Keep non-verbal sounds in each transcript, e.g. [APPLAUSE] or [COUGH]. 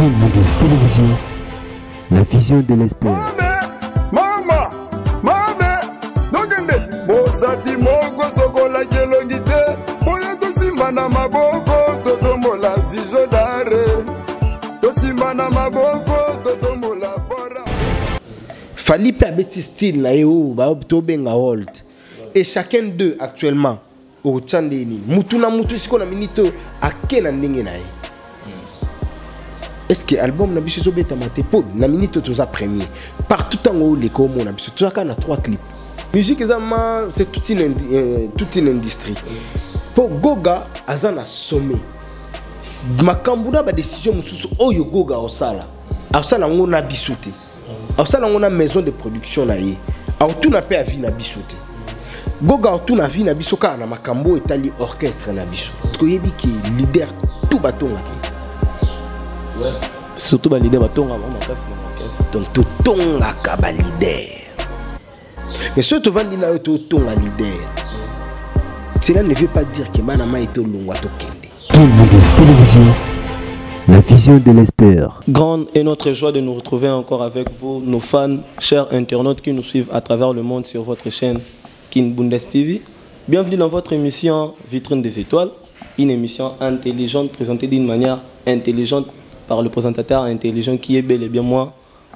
Mondes Télévision, la vision de l'espoir. mama mame nokende bozali moko sokolaki elongi te. Boye tosimba na maboko totombola vision dare tosimba na maboko totombola bora. Fali mpe abeti style na ye oyo ba- tobenga hold et chacun d'eux actuellement okotya nde nini mutu na mutu sikoyo na minute oyo ake na ndenge na ye est ce que album na biso ezobetama te mpo na minute oyo toza premier? Partout ntango oleka omona biso. Toza kaka na trois clip musique eza ma c'est toute une, euh, toute une industrie. Mpo goga aza oyo goga osala akosala yango na biso te. Akosala yango na maison de production na ye. Akotuna mpe avi na goga akotuna avi na na makambo oyo etali orchestre na biso. Koyebi ke lider tu batongaki surtout balider batonga bango makasi na orchestre donc totongaka balider mais soki tovandi na yo totonga lider cela ne veut pas dire ke bana mai tolongwa tokende Télévision, la vision de l'espoir. Grande est notre joie de nous retrouver encore avec vous, nos fans, chers internautes qui nous suivent à travers le monde sur votre chaîne Kin Bundes TV. Bienvenue dans votre émission Vitrine des étoiles, une émission intelligente présentée d'une manière intelligente par le présentateur intelligent qui est bel et bien moi,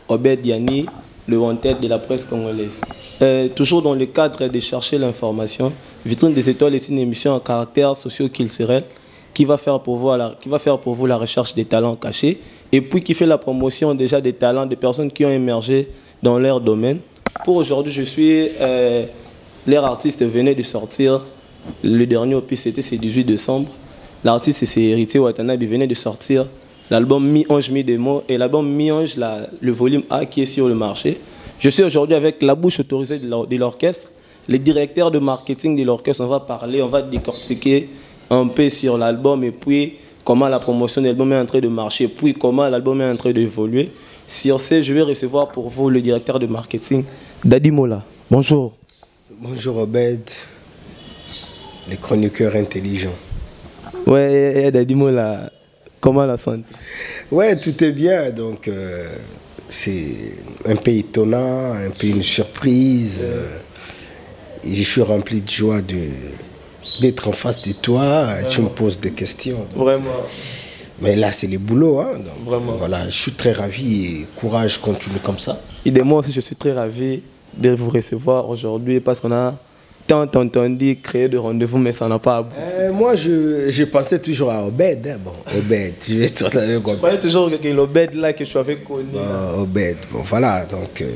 Obed Yanni, le en-tête de la presse congolaise. Euh, toujours dans le cadre de chercher l'information, Vitrine des étoiles est une émission à caractère socio-culturel qui va faire pour vous la, recherche des talents cachés et puis qui fait la promotion déjà des talents des personnes qui ont émergé dans leur domaine. Pour aujourd'hui, je suis euh, leur artiste venait de sortir le dernier opus c'était ce 18 décembre. L'artiste c'est Héritier Watanabe venait de sortir l'album Mi-Ange Mi-Démo et l'album Mi-Ange la- le volume A qui est sur le marché. Je suis aujourd'hui avec la bouche autorisée de l'or- de l'orchestre, le directeur de marketing de l'orchestre. On va parler, on va décortiquer un peu sur l'album et puis comment la promotion de l'album est en train de marcher, puis comment l'album est en train d'évoluer. Sur ce, je vais recevoir pour vous le directeur de marketing, Dadi Mola. Bonjour. bonjour obed les chroniqueurs intelligents Ouais, Dadi Mola, comment la santé Ouais, tout est bien. Donc, euh, c'est un peu étonnant, un peu une surprise. euh, je suis rempli de joie de d'être en face de toi. Tu me poses des questions. donc. Vraiment. Mais là, c'est le boulot. Hein, donc, Vraiment. Voilà, je suis très ravi et courage, continue comme ça. Et de moi aussi, je suis très ravi de vous recevoir aujourd'hui parce qu'on a tant entendu créer de rendez-vous, mais ça n'a pas abouti. Euh, moi, je, je pensais toujours à Obed. hein. Bon, Obed, je vais te donner comme Je croyais toujours que l'obède là que je avais connu. Euh, Obed. Bon, voilà, donc euh,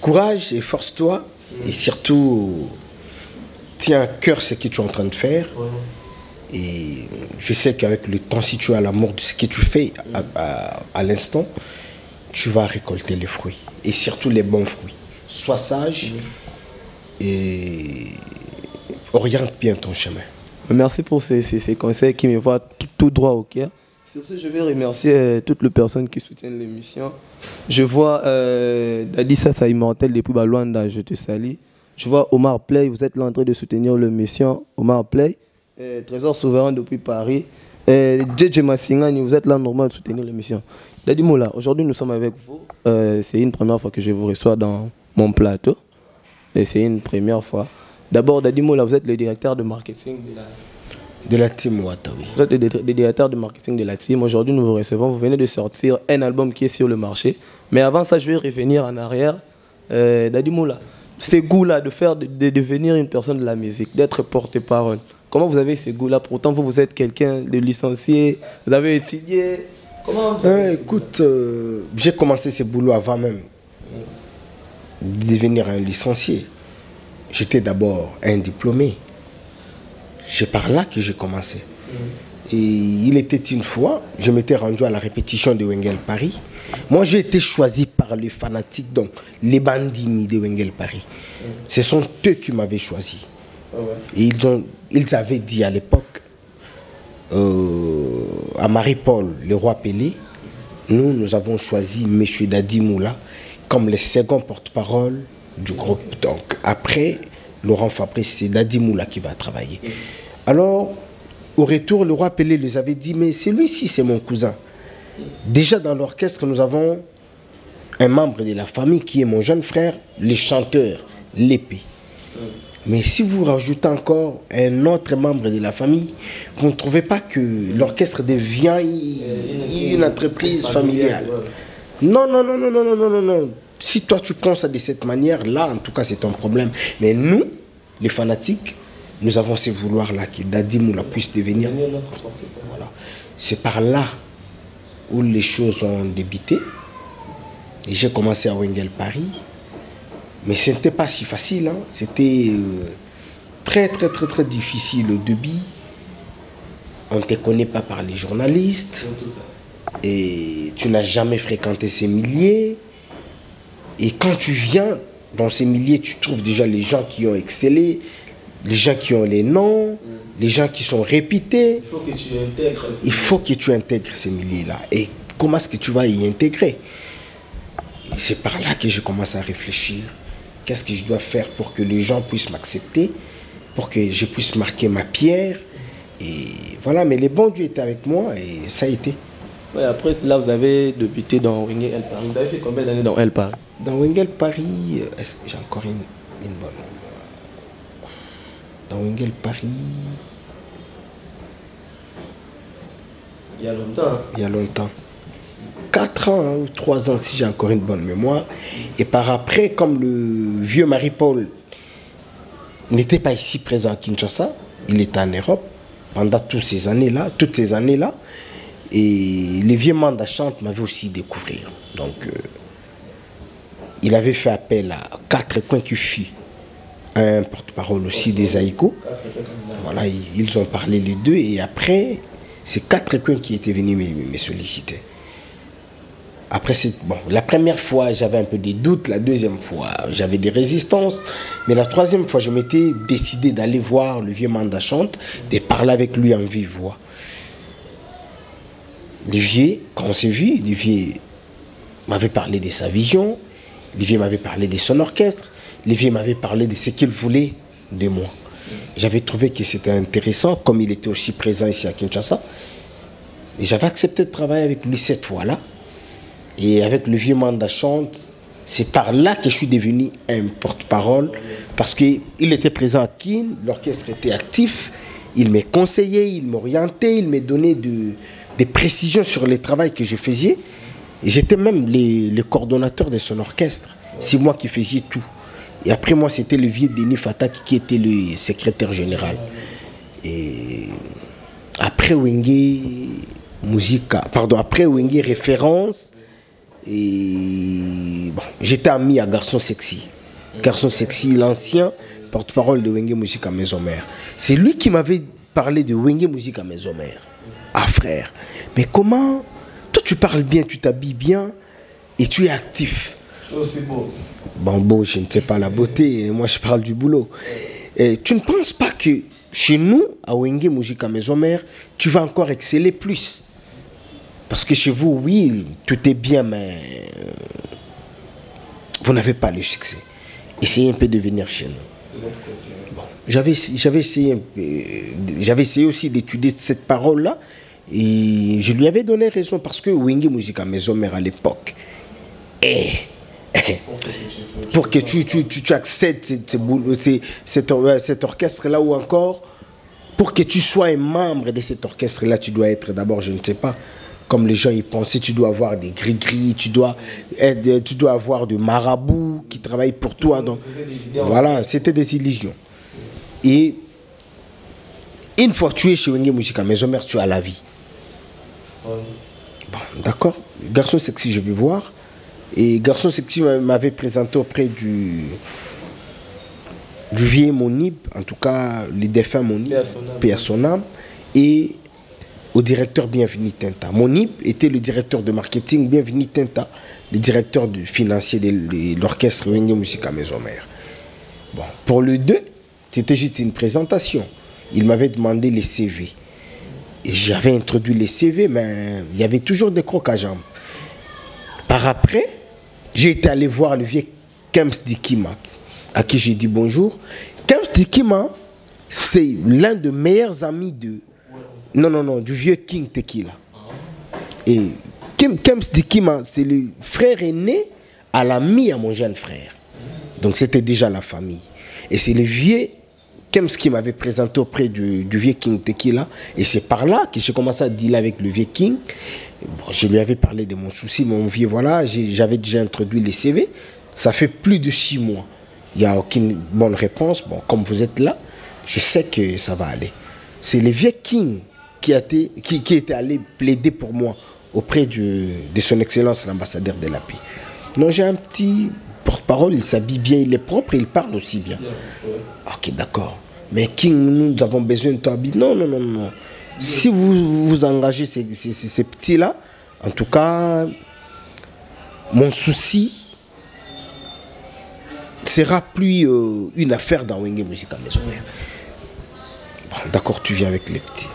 courage et force-toi. Et surtout, tiens à cœur ce que tu es en train de faire. Et je sais qu'avec le temps, si tu as l'amour de ce que tu fais à, à- à l'instant, tu vas récolter les fruits. Et surtout les bons fruits. Sois sage et oriente bien ton chemin. Merci pour ces, ces- ces conseils qui me voient tout, tout droit au cœur. Sur ce, je vais remercier euh, toutes les personnes qui soutiennent l'émission. Je vois euh, Dadi Sassa Immortel depuis Baluanda, je te salue. Je vois Omar Play, vous êtes là en train de soutenir l'émission. Omar Play, euh, Trésor Souverain depuis Paris. Euh, JJ Massingani, vous êtes là normal de soutenir l'émission. Dadi Mola, aujourd'hui nous sommes avec vous. Euh, c'est une première fois que je vous reçois dans mon plateau. Et c'est une première fois. D'abord, Dadi Mola, vous êtes le directeur de marketing de la, De la team Watawi. vous êtes le directeur de marketing de la team. Aujourd'hui, nous vous recevons. Vous venez de sortir un album qui est sur le marché. Mais avant ça, je vais revenir en arrière. Euh, Dadi Moula, ce goût-là de, faire, de, de devenir une personne de la musique, d'être porte-parole. Comment vous avez ce goût-là? Pourtant, vous, vous êtes quelqu'un de licencié. Vous avez étudié. Comment vous avez Euh, écoute, euh, j'ai commencé ce boulot avant même de devenir un licencié. J'étais d'abord un diplômé. C'est par là que j'ai commencé. Et il était une fois, je m'étais rendu à la répétition de Wengel Paris. Moi, j'ai été choisi par les fanatiques, donc les bandits de Wengel Paris. Ce sont eux qui m'avaient choisi. Et ils, ont, ils avaient dit à l'époque euh, à Marie-Paul, le roi Pelé, nous, nous avons choisi M. Dadi Moula comme le second porte-parole du groupe. Donc après Laurent Fabrice, c'est Nadi Moula qui va travailler. Alors, au retour, le roi Pelé les avait dit, mais celui-ci, c'est mon cousin. Déjà dans l'orchestre, nous avons un membre de la famille qui est mon jeune frère, le chanteur, l'épée. Mais si vous rajoutez encore un autre membre de la famille, vous ne trouvez pas que l'orchestre devient une entreprise familiale. Non, non, non, non, non, non, non, non. Si toi tu prends ça de cette manière, là, en tout cas, c'est ton problème. Mais nous, les fanatiques, nous avons ce vouloir-là que Dadi Moula puisse devenir. Voilà. C'est par là où les choses ont débuté. Et j'ai commencé à Wengel Paris. Mais ce n'était pas si facile. hein. C'était euh, très, très, très, très difficile au début. On ne te connaît pas par les journalistes. Et tu n'as jamais fréquenté ces milliers. Et quand tu viens dans ces milliers, tu trouves déjà les gens qui ont excellé, les gens qui ont les noms, les gens qui sont réputés. Il faut que tu intègres. ces- Il faut que tu intègres ces milliers-là. Et comment est-ce que tu vas y intégrer? C'est par là que je commence à réfléchir. Qu'est-ce que je dois faire pour que les gens puissent m'accepter, pour que je puisse marquer ma pierre? Et voilà, mais les bons dieux étaient avec moi et ça a été. Ouais, après, là, vous avez débuté dans Ringue El. Vous avez fait combien d'années dans El Paris Dans Wengel Paris, est-ce que j'ai encore une, une bonne? Dans Wengel Paris, Il y a longtemps. hein. il y a longtemps. 4 ans hein, ou 3 ans si j'ai encore une bonne mémoire. Et par après, comme le vieux Marie-Paul n'était pas ici présent à Kinshasa, il était en Europe pendant toutes ces années-là, toutes ces années-là. Et le vieux Manda Chante m'avait aussi découvert. Donc, euh, il avait fait appel à quatre coins qui fut un porte-parole aussi des Aïko. Voilà, ils- ont parlé les deux et après, c'est quatre coins qui étaient venus me, solliciter. Après, bon. La première fois, j'avais un peu des doutes. La deuxième fois, j'avais des résistances. Mais la troisième fois, je m'étais décidé d'aller voir le vieux Manda Chante, de parler avec lui en vive voix. Olivier, quand on s'est vu, Olivier m'avait parlé de sa vision, Olivier m'avait parlé de son orchestre, Olivier m'avait parlé de ce qu'il voulait de moi. J'avais trouvé que c'était intéressant, comme il était aussi présent ici à Kinshasa. Et j'avais accepté de travailler avec lui cette fois-là. Et avec le vieux Manda Chante, c'est par là que je suis devenu un porte-parole. Parce qu'il était présent à Kin, l'orchestre était actif, il m'a conseillé, il m'orientait, il m'a donné de- des précisions sur le travail que je faisais. J'étais même le coordonnateur de son orchestre. C'est moi qui faisais tout. Et après moi, c'était le vieux Denis Fataki qui était le secrétaire général. Et après Wenge Musica, pardon, après Wenge Référence, et bon, j'étais ami à Garçon Sexy. Garçon Sexy, l'ancien porte-parole de Wenge Musica Maison Mère. C'est lui qui m'avait parlé de Wenge Musica Maison Mère. Ah frère, mais comment Toi tu parles bien, tu t'habilles bien et tu es actif. Oh, c'est beau. Bon, beau, je ne sais pas la beauté, moi je parle du boulot. Et tu ne penses pas que chez nous, à Wenge Musica Maison Mère, tu vas encore exceller plus? Parce que chez vous, oui, tout est bien, mais euh, vous n'avez pas le succès. Essayez un peu de venir chez nous. Bon, j'avais, essayé, euh, j'avais essayé aussi d'étudier cette parole-là et je lui avais donné raison parce que Wenge Musica Maison Mère à l'époque, eh, pour que tu, tu, tu, tu accèdes boulot- ce- cet, or- cet orchestre-là ou encore, pour que tu sois un membre de cet orchestre-là, tu dois être d'abord, je ne sais pas, comme les gens y pensaient, tu dois avoir des gris-gris, tu dois, être- tu dois avoir des marabouts qui travaillent pour toi. Donc, voilà, c'était des illusions. Et une fois que tu es chez Wenge Musica Maison Mère, tu as la vie. Bon, d'accord. Garçon sexy, je vais voir. Et Garçon sexy m'a- m'avait présenté auprès du du vieil Monib, en tout cas les défunts Monib, à à âme, et au directeur Bienvenu Tinta. Monib était le directeur de marketing, Bienvenu Tinta, le directeur financier de l'orchestre Wenge Musica Maison Mère. Bon, pour le 2, c'était juste une présentation. Il m'avait demandé les CV. J'avais introduit les CV, mais il y avait toujours des crocs à jambes. Par après, j'ai été allé voir le vieux Kems Dikima, à qui j'ai dit bonjour. Kems Dikima, c'est l'un des meilleurs amis de. Non, non, non, du vieux King Tequila. Et Kems Dikima, c'est le frère aîné à l'ami à mon jeune frère. Donc c'était déjà la famille. Et c'est le vieux Kems qui m'avait présenté auprès du, vieux King Tequila. Et c'est par là que j'ai commencé à dealer avec le vieux King. Bon, je lui avais parlé de mon souci, mon vieux, voilà, j'avais déjà introduit les CV. Ça fait plus de six mois. Il n'y a aucune bonne réponse. Bon, comme vous êtes là, je sais que ça va aller. C'est le vieux King qui, a été, qui, qui était allé plaider pour moi auprès de son excellence l'ambassadeur de la paix. Non, j'ai un petit porte-parole, il s'habille bien, il est propre et il parle aussi bien. Ok, d'accord. Mais King, nous avons besoin de toi. Non, non, non, non. Si vous vous engagez ces, ces- ces- petits-là, en tout cas, mon souci sera plus euh, une affaire dans Wenge. Bon, d'accord, tu viens avec les petits.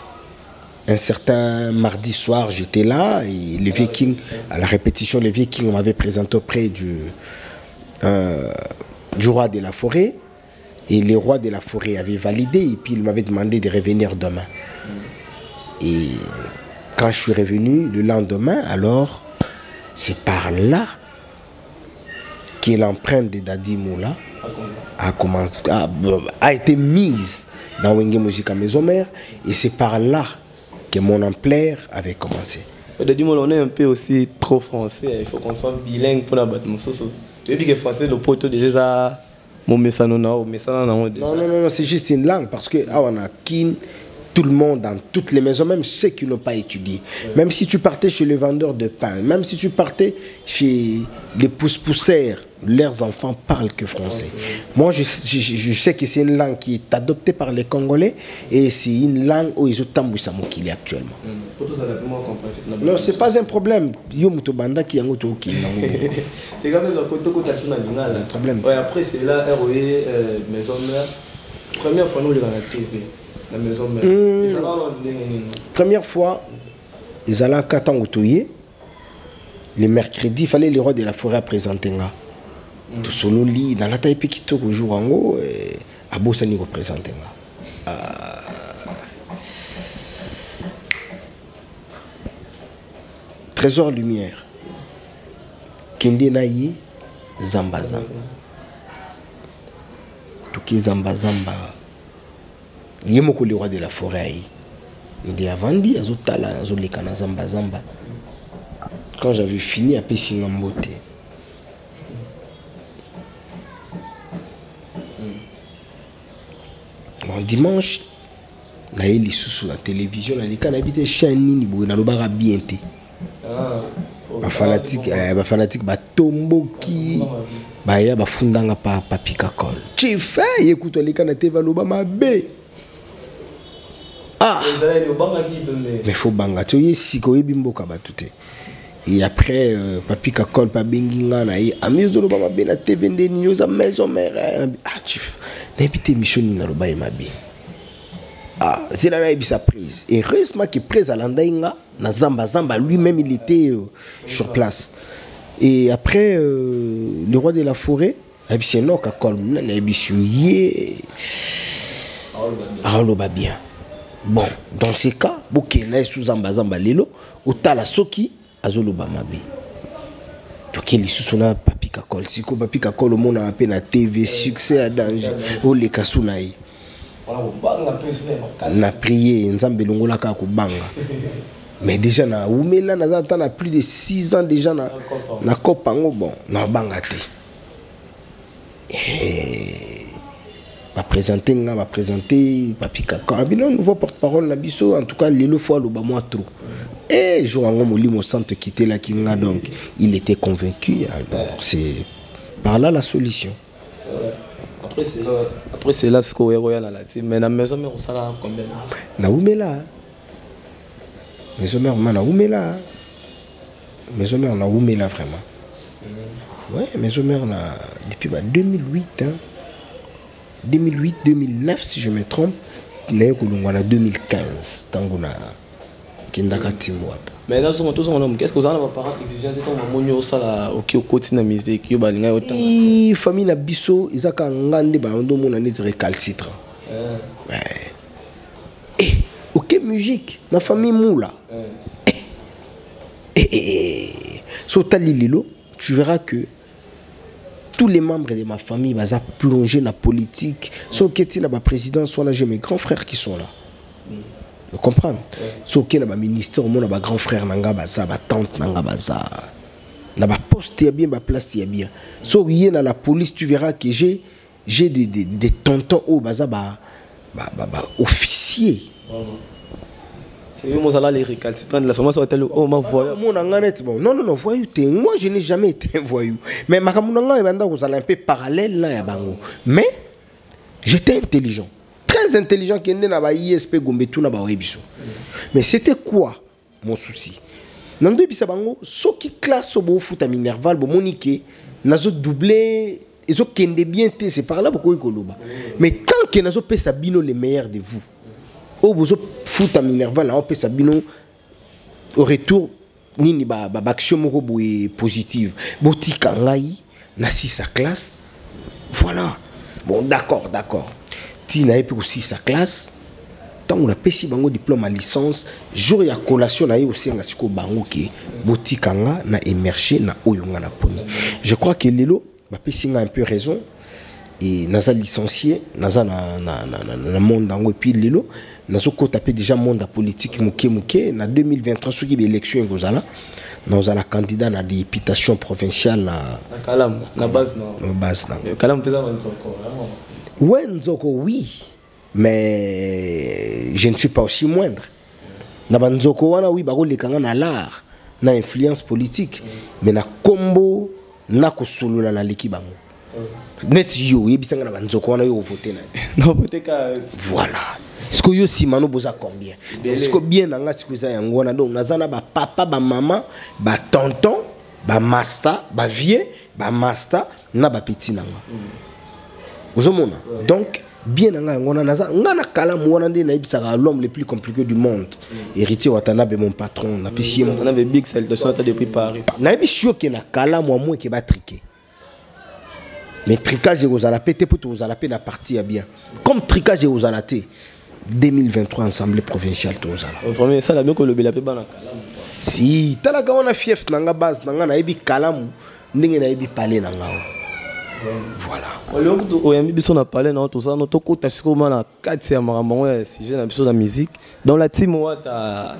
Un certain mardi soir, j'étais là et les Vikings, à la répétition, les Vikings m'avaient présenté auprès du, euh, du roi de la forêt. Et les rois de la forêt avaient validé et puis ils m'avaient demandé de revenir demain. Et quand je suis revenu le lendemain, alors c'est par là que l'empreinte de Dadi Moula a, été mise dans Wenge Maison Mère et c'est par là que mon ampleur avait commencé. Dadi Mola, on est un peu aussi trop français. Il faut qu'on soit bilingue pour la battre. Tu dis que français, le poteau déjà, mon non, mais ça non. Non, non, non, non, c'est juste une langue parce que ah, on a kin, tout le monde dans toutes les maisons, même ceux qui n'ont pas étudié. Même si tu partais chez le vendeur de pain, même si tu partais chez les pousse-poussères, leurs enfants parlent que français. Moi, je, je- je- sais que c'est une langue qui est adoptée par les Congolais et c'est une langue où ils ont tamboussé est actuellement. Compréhensible. Non, c'est pas un problème. Yo muto banda ki yango to ki [LAUGHS] nango. T'es quand même dans côté as un lingala. Problème. Ouais, après, c'est là, ROE, euh, Maison Mère. Première fois, nous, on est dans la TV. La Maison Mère. Va, on est. Première fois, ils allaient à Katango Toye. Le mercredi, il fallait les rois de la forêt à présenter. nga. Tout solo li, dans la taille petit au jour en haut, à Bossani représenté. nga. Ah. Trésor lumière. Kende na ye, zamba zamba. Toki zamba zamba. ye moko le roi de la forêt aye nde avandi azotala azoleka na zambazamba quand j'avais fini apesi nga mbote bon dimanche naye lisusu na télévision naleka nayebi te chaine nini boye nalobaka bien te. Ah, oh, bafanatike eh, bafanatike batomboki baya bafundanga pa papikacol chief eh, ye kutu aleka na te baloba mabe. Ah! Ezalaki obangaki to nde mais faut banga ti oye sika oyebi mboka bato te et après euh, papi kakol mpe abengi nga na ye ami ozoloba mabe na tv nde nini oza maison mare Nabi, ah chief nayebi te émission nini naloba ye mabe. Ah zela nayebisa prise. Et heureusement que prise alandai nga na zamba zamba lui-même il était euh, sur place. Et après euh, le roi de la forêt ayebisi eno kakol mna nayebisi ye aoloba bien. Bon dans ce cas bokende ye su zambazamba lelo otala soki azoloba mabe. Toke lisusu na papi kakol. Siko papi kakol omonaka mpe na tv succès ya danger. Oleka su na ye ya na prie nzambe elongola kaka kobanga [LAUGHS] mais déjà naumela naza ata na plus de 6 ans déjà na, na kopa yango bon nabanga te. Eh, baprésente nga baprésente papi kaka bino nouveau porte-parole na biso. En tout cas lelo fo aloba mwa trop e jour yango molimo centre kitelaki nga donc il était convaincu alors c'est par là la solution. Après c'est là après c'est là sikoyo oya koyala ti mais na maison mère osalaka combien? Naumela maison mère ma naumela maison mère naumela vraiment. Ouais maison mère na depuis ba 2008 hein. 2008 2009 si je me trompe. Naye kolongwa na 2015 ntango na kendaka ntimbo ata mais là soki tozonga na moke est ce que ozala na baparent exigeant te ntango bamoni osala oki okoti na musique yo balingai yo tanga Ii, famille na biso eza kaka nga nde bandomona neti récalcitrant Ouais. Eh, ok musique na famille mula Eh, eh, et so tali lelo tu verras que tous les membres de ma famille baza plongé na politique. So keti na baprésidence wana j'ai mes grands frères qui sont là comprendre na baministère omona bagrands frères na nga baza batante na nga baza? Na baposte ya bien baplace ya bien. So ye na la police tu verras que j'ai j'ai des, des, des tontons oyo baza ba, ba, ba, ba officier C'est eux, moi, les récalcitrants de la le oh, voyage. mona nga neti bon. Non non non voyou te moi je n'ai jamais été un voyou. Mais makambo na ngai ebanda kozala un peu parallèle na ya bango. Mais j'étais intelligent très intelligent qui est na ISP Gombetou na ba webiso. Mais c'était quoi mon souci Dans deux bisa bango so qui classe au foot à Minerval bo monique nazo doublé ils ont kende bien té c'est par là beaucoup ikoloba. Mais tant que nazo pesa bino les meilleurs de vous. Au bozo foot à Minerval on pesa bino au retour nini ba ba action moko boye positive. Botika ngai na si sa classe. Voilà. Bon d'accord, d'accord. Ntina ye mpe kosisa classe. Ntango napesi bango diplôme ya licence jour ya collation na ye osenga sikoyo bango ke botika nga na émerge na oyo nga na poni je crois que lelo bapesi nga un peu raison. E naza licencié naza na, na, na, na, na monde yango. Epuis lelo nazokɔta mpe déjà monde ya politique moke moke. Na 2023 soki baélection ekozala nazala candidat na députation provinciale na, Na Kalam, na base, non. na Ouais, Nzoko, oui. Mais je ne suis pas aussi moindre. Na Nzoko wana oui lekanga na l'art, na influence politique, mais na combo na kosolola na leki bango. Net yo yebisanga na Nzoko wana yo na. Non, peut-être que. Voilà. Siko yo simano boza combien? Siko bien nanga siko za yango wana? Donc naza na ba papa, ba maman, ba tonton, ba master, ba vieux, ba master na ba petit nanga. Ozomona. Donc bien na ngai yango wana naza ngai na kalamu wana nde nayebisaka l'homme le plus compliqué du monde. Héritier watanabe mon patron napesi ye On avait big salutation depuis Paris. nayebisi yo ke na kalamu amoi ke batrike mais tricage ekozala mpe te mpo tokozala mpe na parti ya bien. Comme tricage ekozala te 2023 assemblée provinciale tozala Vraiment, ça, la bien que le Bela Peba na Kalam. si talaka wana fief na nga base na nga nayebi kalamu ndenge nayebi pale na ngao voilà. Oloko to- oyambi biso na pale na toza no tokota sikoma na kati ya makambo yango ya sujet na biso na musique. Dans la team wata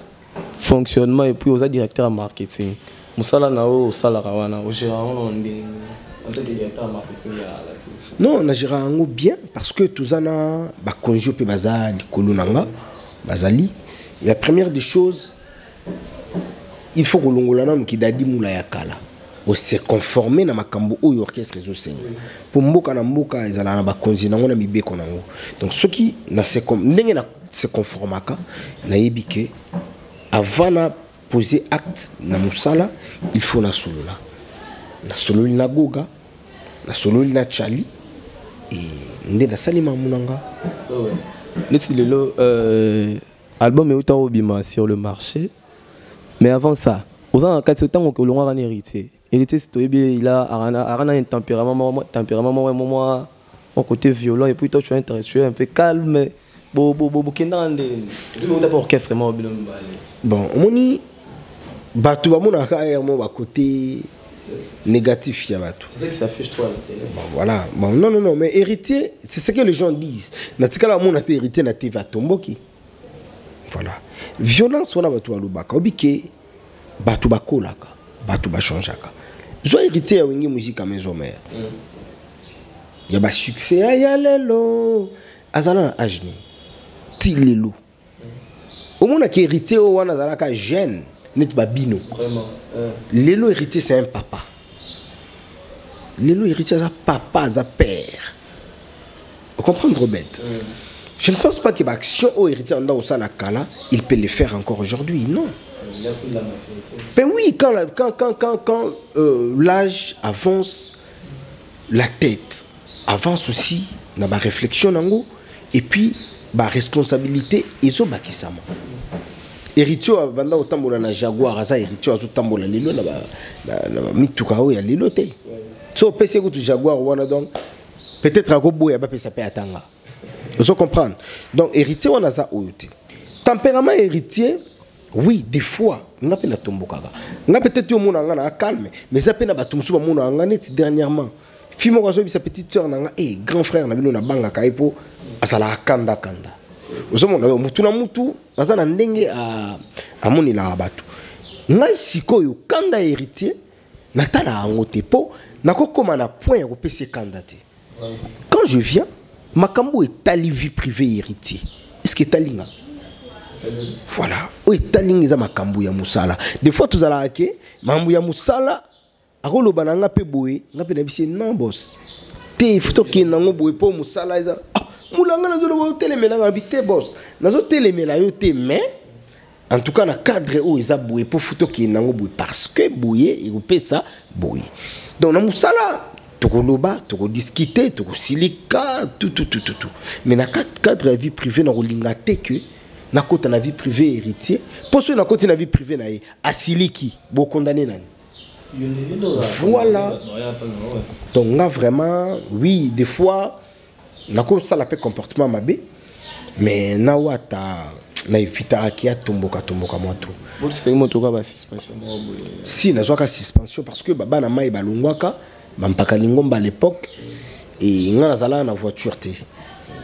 fonctionnement et puis oza directeur ya marketing. Mosala na oyo osalaka wana. Ogéra na ndenge? En tant que directeur ya marketing ya la team. Non nagéra yango bien parce que toza na bakonzi mpe baza likolo na nga bazali. Ya première des choses il faut kolongola nanu kidadi mula ya kala ose conforme na makambo oyo orchestre ezosenga mpo mboka na mboka ezala na bakonzi nango na mibeko nango. Donc soki ndenge na se conformaka nayebi ke avant na poser acte na mosala il faut nasolola nasololi na goga nasololi na chali e nde nasali mamu na nga neti lelo euh, album euta obima sur le marché. Mais avant ça oza na kati ntango olongwaka na héritier héritier si toyebi ila aka na un tempérament moko- tempérament moko mwa mwa côté violent et puis toi tu es intellectuel un peu calme bo- bo- bo- bokendaka ndeni epi outa mpe orchestre bino mibale bon omoni bato bamonaka négatif ya bato c'est ça qui s'affiche télé Bon, voilà. Bon, non, non, non, mais héritier, c'est ce que les gens disent. Natikala mon ate héritier na TV atomboki. Voilà. Violence wana bato balobaka. Obike bato bakolaka, bato bachangeaka. Zo héritier ya wengi musique à maison mère. Ya ba succès ya ya lelo. Azala na âge ni. Ti lelo. omonaki héritier oyo wana azalaka jeune neti babino vraiment euh, lelo héritier c'est un papa lelo héritier aza papa aza père ocomprendre robert je ne pense pas que baaction oyo héritier anda kosala kala il peut le faire encore aujourd'hui non. Il y a plus de la maturité mais oui quand, la- quand, quand, quand, quand euh, l'âge avance la tête avance aussi na baréflexion nango. Et puis baresponsabilité ezobakisama héritier oyo abanda kotambola na jaguar aza héritier oyo azotambola lelo na ba- na- na bamituka oyo ya lelo te. So opesi ye kutu jaguar wana donc peut-être akoboya bapesa mpe atanga ozo comprendre. Donc héritier aza oyo te tempérament héritier oui des fois nga mpe natombokaka nga peut-être yo omona nga na calme mais eza mpe na bato mosusu bamonaka nga neti dernièrement. Fi moko azoyebisa petite sœur na nga e grand frère na bino nabangaka ye mpo azalaka kandakanda ozomona yo mutu na mutu aza na ndenge a- amonelaka bato. Ngai sikoyo kanda héritier natalaka yango te mpo nakokóma na point ya kopesa ye kanda te. Quand je viens makambo etali vie privée héritier. Est ce que etali nga? Voilà. Oyo etali nga eza makambo ya mosala. Des fois tozalaka ke makambo ya mosala akoloba na nga mpe boye nga mpe nayebisi ye non bos te tokende yango boye mpo mosala eza ah, mulanga nazoloba otelemelanga nabi te bos nazotelemela yo te mais en tout cas na cadre oyo eza boye mpo fu tokende yango boye. Parce que boye ekopesa boye. Donc na mosala tokoloba tokodiskute tokosilika tututututu mais na kat- cadre ya vie privée nakolinga te ke nakota na vie privée ya héritier. Mpo soki nakoti na vie privée na ye asiliki bokondane nani? Voilà. donc nga vraiment oui des fois nakosala mpe comportement mabe mais nawata na evitaki atomboka tomboka mwa to. Botisengi motoka basuspension moko boye si nazwaka suspension parce que babana mai balongwaka bampaka lingomba à l'époque e nga nazalaka na voiture te.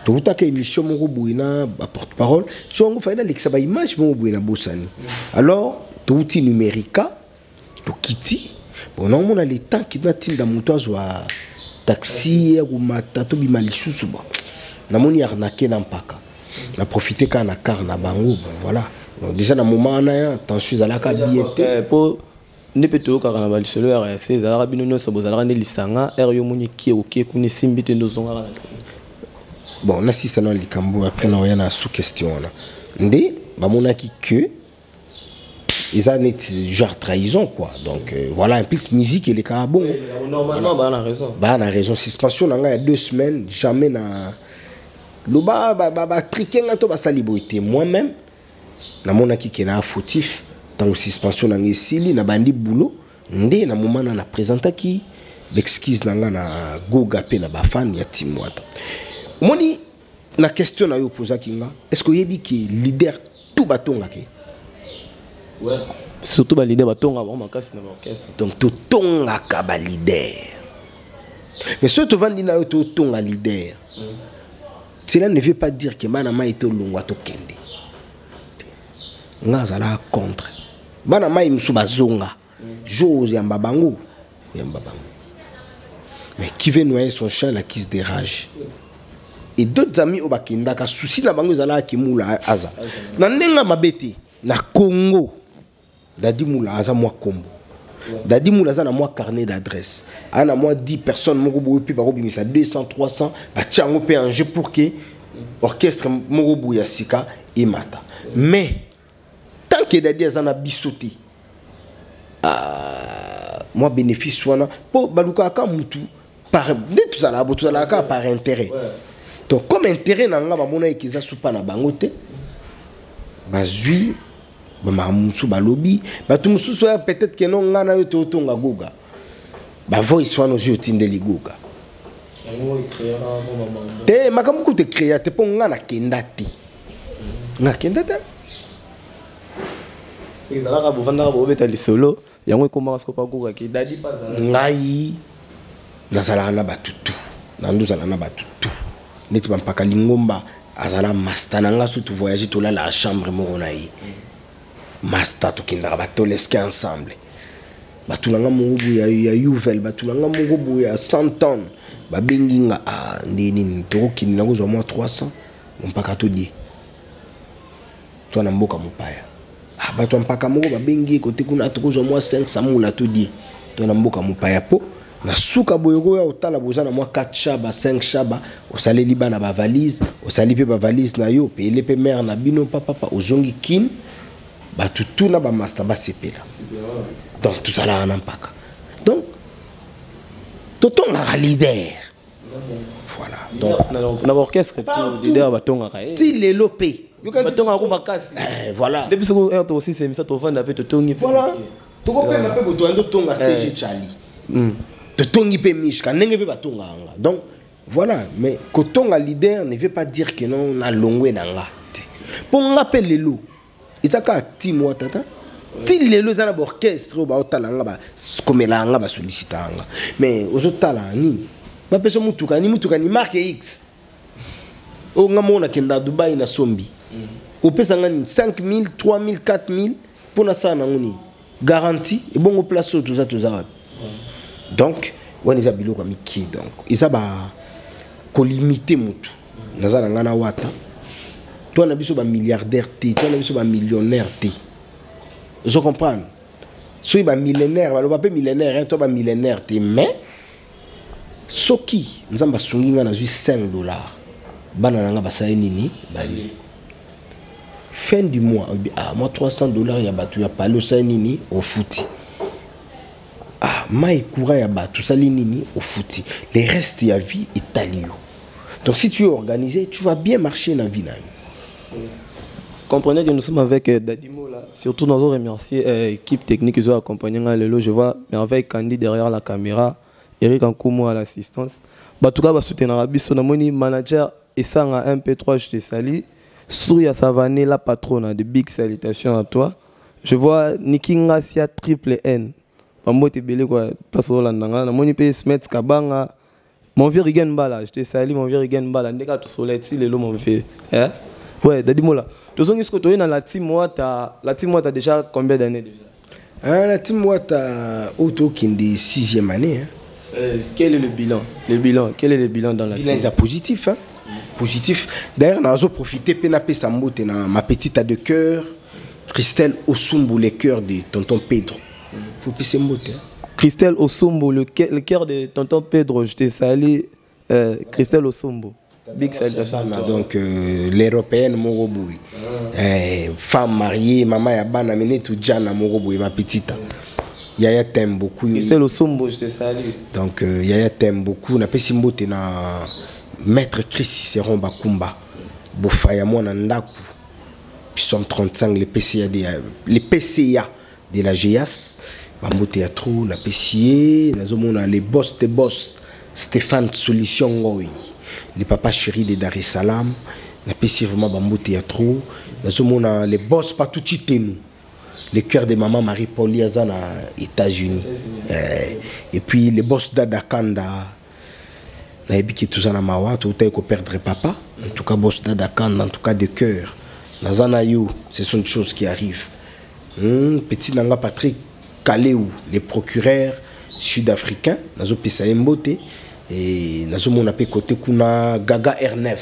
Tokutaka émission moko boye na baporte parole so yango fai nalekisa baimage moko boye na bosani alors touti numérika tokiti bon naomona le temps ki natinda moto azwa taxi ya komata tobima lisusu bon. Namoni arnake na mpaka. Na profite kaka na car na bango voilà. Déjà na moment wana ya tension ezalaka bien te. Eh, mpo nde mpe toyokaka na balisolo ya rc ezalaka bino nyonso bozalaka nde lisanga. Ere yo moni kie okie kuna esimbi te nde ozongaka na ntina. Bon nasisa na likambo après naoya na sous question wana. Nde bamonaki que eza neti genre trahison quoi. Donc euh, voilà en plus musique elekaka bongo normalement baa na raison. Baa na raison. Suspension na ngai ya deux semaines jamais na loba batrike ngai to basali boye te moi-même. Namonaki ke na fautif ntango suspension na ngai esili nabandi boulot nde na moma na na présentaki l'excuse na goga mpe na ya timwata omoni na question na yo opozaki nga est ce que oyebi ke leader tout batongaki surtout balider batongaka bango makasi na baorchestre donc totongaka balider mais soki tovandi na yo totonga lider cela ne veut pas dire ke bana mai tolongwa tokende nga azalaka contre bana mai mosusu bazonga. Jo yamba bango yamba bango mais qui veut noyer son chat la kise de rage et d'autres amis oyo bakendaka susi na bango ezalaka kimula aza. Na ndenge ya mabe te na congo dadi mula aza mwa kombo. Dadi mula aza na mwa carnet d'adresse. Aa na mwa 10 personnes moko boye mpe bakobimisa 200 300 batia yango mpe en jeu pour ke orchestre moko boye ya sika emata mais tant ke dadi aza na biso te ah, mwa bénéfice wana mpo balukaka mutu par nde tozalaka bo tozalaka kaka par intérêt. Donc comme intérêt na nga bamona eke eza supa na bango te bazwi bamakambo mosusu balobi bato mosusu oya peut-être keno nga na yo totonga goga bavoice wana ozwi otindeli goga. Te makambo kutu ekrea te mpo nga nakenda te. Nga kenda te soki ezalaka bovandaka bobeta lisolo yango ekomaka soko pakokaki dadi pazala ngai nazalaka na bato tu nando ozala na bato tu neti bampaka lingomba azala masta na nga so tovoyage tolalaka chambre moko na ye. Masta tokendaka batoleske ensemble. Bato na nga moko boye ya- ya yuvel bato na nga moko boye ya 100 tonne babengi nga nde nini tokokende na kozwa mwa 300 mpaka todie. To na mboka mopaya bato ya mpaka moko babengi ye kote kuna tokozwa mwa 500 mula todie to na mboka mopaya mpo na suka boye okoya otala boza na mwa 4 shaba 5 shaba osaleli bana bavalise osali mpe bavalise na yo opeyele mpe mare na bino papapa ozongi kine bato tuna bamasta basepela. Donc tozalaka na mpaka. Donc totongaka lider voilà donc. Na baorchestre lider batongaka eh. ti lelo mpe batongaka ko makasi. Eh, voilà. Tovanda mpe totongi mpe voilà. tokopema mpe boto yandi totonga cg chali totongi mpe mishka ndenge mpe batongaka nga donc voilà. Mais kotonga leader ne veut pas dire que non nalongwe na nga. Te mpo nga mpe lelo eza kaka wa tata? Ti lelo eza na baorchestre oyo baotala nga bakomela nga basolicita nga. Mais ozotala nini? Bapesa mutuka ni ni marke x. Oyo nga moko nakenda dubai na sombi opesa nga nini 5000 3000 4000 mpo nasala nango nini garantie ebongo place oyo toza toza wapi donc wana eza biloko ya mike donc? Eza ba kolimite motu naza na ngai wata. To na biso bamilliardaire te. To na biso bamillionnaire te. Ozo comprendre soki bamillénaire baloba mpe millénaire hein, to bamillénaire te. Mais soki nzambe asungi ngai nazwi 5 dollar fin du mois oyebi, ah, moi 300 dollars ya bato ya pale osali nini ofuti ah, mai courant ya bato osali nini ofuti le reste ya vie etali donc si tu es organisé tu vas bien marcher na vie Comprenez que nous sommes avec euh, Dadimo là. Surtout nous remercier euh, l'équipe technique qui nous a accompagné dans le lot. Je vois Merveille Candy derrière la caméra, Eric Ankoumo à l'assistance. En tout cas, bah, soutenir la biso, namoni manager et ça en MP3, je te salue. Souya Savané, la patronne, de big salutations à toi. Je vois Niki Ngasia triple N. Pambo te belé quoi, place au landanga. Namoni pe Smet Kabanga. Mon vieux Rigen Bala, je te salue mon vieux Rigen Bala. Ndeka tu soleil, si le mon vieux. Hein? Ouais, Dadimo là. Tozongi ce que tu es dans la team moi, t'as la team moi t'as déjà combien d'années déjà? Ah, la team wata auto kinde sixième année hein. euh, Quel est le bilan? Le bilan, quel est le bilan dans la bilan team? eza positif hein? Positif d'ailleurs nazoprofite mpe napesa mbote na ma petite à de cœur christelle osumbu le cœur de tonton pedro faut pesa mbote? Christelle Osumbo, le, cœur- le cœur de tonton Pedro, je te salue. Euh, Christelle Osumbo. Big salutation. donc euh, l'européenne moko boye eh, femme mariée mama ya bana mene tujana moko boye ma petite yaya t'aime beaucoup Christelle Osumbo, je te salue. donc euh, yaya t'aime beaucoup napesi mbote na maître chris cicéron bakumba bofa ya mwana ndako psom 35 le pca de, le pca de la geas bambote ya tro napesi ye nazomona le boss de boss stéphane solution ngoi le papa chéri de dar es salaam napesi ye vraiment bambote ya tro nazomona le boss partout chitenu le cœur de maman Marie Pauli aza na États-Unis. Eh, et puis le boss d'Ada Kanda nayebi ki toza na mawa toutayi perdre papa. En tout cas boss d'Ada Kanda en tout cas de cœur. Naza na yo ce sont des qui arrivent hmm, petit nanga Patrick Kaleu le procureur sud-africain nazopesa ye et nazomona mpe côté kuna Gaga R9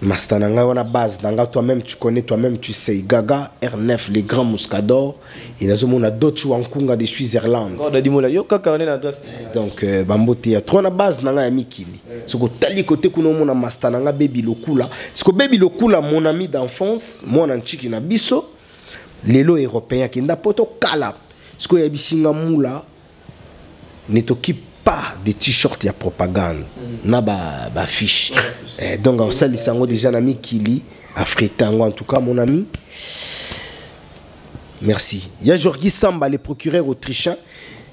Master Nanga wana base Nanga toi-même tu connais toi-même tu sais. Gaga R9 les grands Muscador et nazomona d'autres Wankunga de Switzerland. Donc euh, bambote ya tro na base nanga ya mikili. Soko otali kote kuna omona master nanga bebi lokula. Siko bebi lokula mon ami d'enfance mwana ntiki na biso lelo européen akenda po tokala siko oyebisi nga mula ne t'occupe pas de t-shirt ya propagande. Na ba bafiche eh, donc osalisa yango déjà na mikili afrita yango en tout cas mon ami. Merci. Il y a Georgi Samba le procureur autrichien.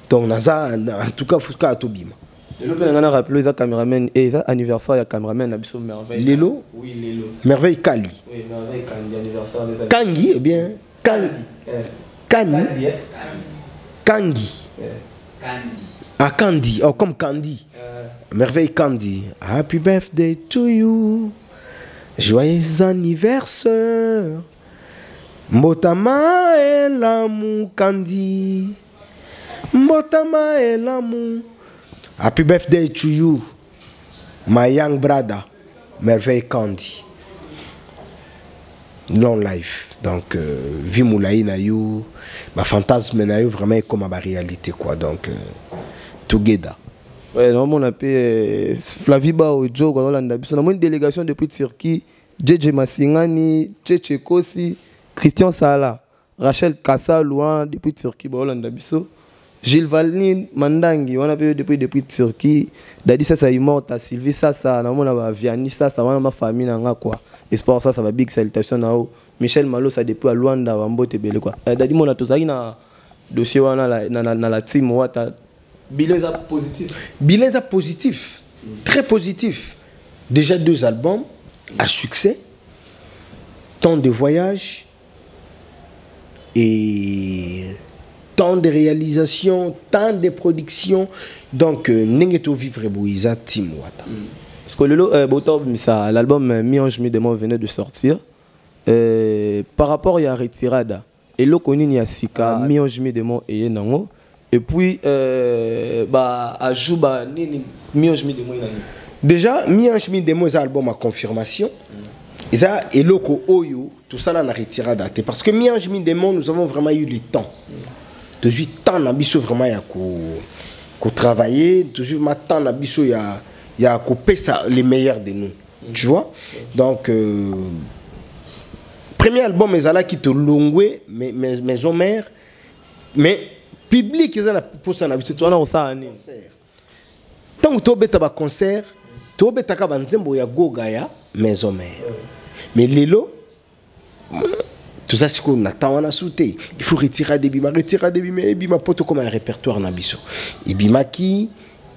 Donc naza en tout cas fuka atobima. Lelo mpe na ngai na rappelo eza cameraman e eza anniversaire ya cameraman na biso merveille lelo? Oui lelo. Merveille kali. Oui merveille kandi anniversaire eza kangi eh bien kangi kani kangi ah kandi oh comme kandi merveille kandi happy birthday to you. Joyeux anniversaire. Mbotama elamu kandi mbotama elamu happy birthday to you my young brother. Merveille kandi long life. Donc euh, vie moulai na yo. Bafantasme na yo vraiment ekoma baréalité quoi. Donc euh, together Ouais, naomona mpe eh, flavi bao jo bazolanda biso namoni délégation depuis turquie jeje masingani cheche kosi christian sala rachel kasa louan depuis turquie biso gilles valin mandangi wana mpe depuis depuis turquie dadi sasa imorta sylvie sasa namona baviani sasa wana mafamille na nga kwa espoir sasa babig salutation na o michel malosa depuis alwanda bambote ebele kwa Eh, dadi mona tozalaki na dossier wana na, na la team wata bilan eza positif. Bilan eza positif. Très positif. Déjà deux albums à succès. Temps de voyage et tant de réalisations tant de productions. Donc euh, ndenge tovivre boye eza team wata Parce que euh, l'album euh, Mi-Ange venait de sortir. Euh, par rapport à Retirada, et le connu ni Sika, Mi-Ange Mi-Démon et Nango. Et puis, euh, bah, à Juba, ni ni Mi-Ange Mi-Démon et Nango. déjà miange midemo eza album à confirmation. Eza eloko oyo tosala na retirada te parce que miange midemo nous avons vraiment eu le temps. Tozwi temps na biso vraiment ya ko- kotravailler tozwi ma temps na biso ya, ya kopesa le meilleur de nous. Tu vois? Donc euh, premier album ezalaki tolongwe mais- mais- maison mère mais public eza na posa na biso Tu vois, on ça, ni. ntango tobeta baconcert tobetaka banzembo ya goga ya maison mare mais lelo toza sikoyo na ntan wana su te il faut retirade ebima retirade ebima mpo tokóma na répertoire na biso. Ebimaki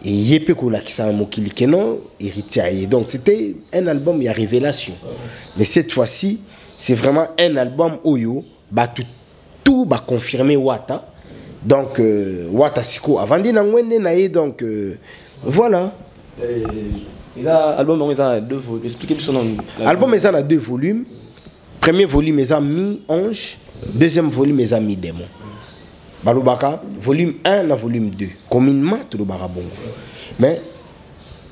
eye mpe kolakisa mokili keno héritier aye donc c'était un album ya révélation. Mais cette fois-ci c'est vraiment un album oyo bato tout baconfirme wata donc wata sikoyo avandi na ngwende na ye donc euh, voilà Euh, Il a album, on a deux volumes. Expliquez son nom. album eza na deux volumes premier volume eza mi ange deuxième volume eza mi démon balobaka volume 1 na volume 2 communément tolobaka bongo mais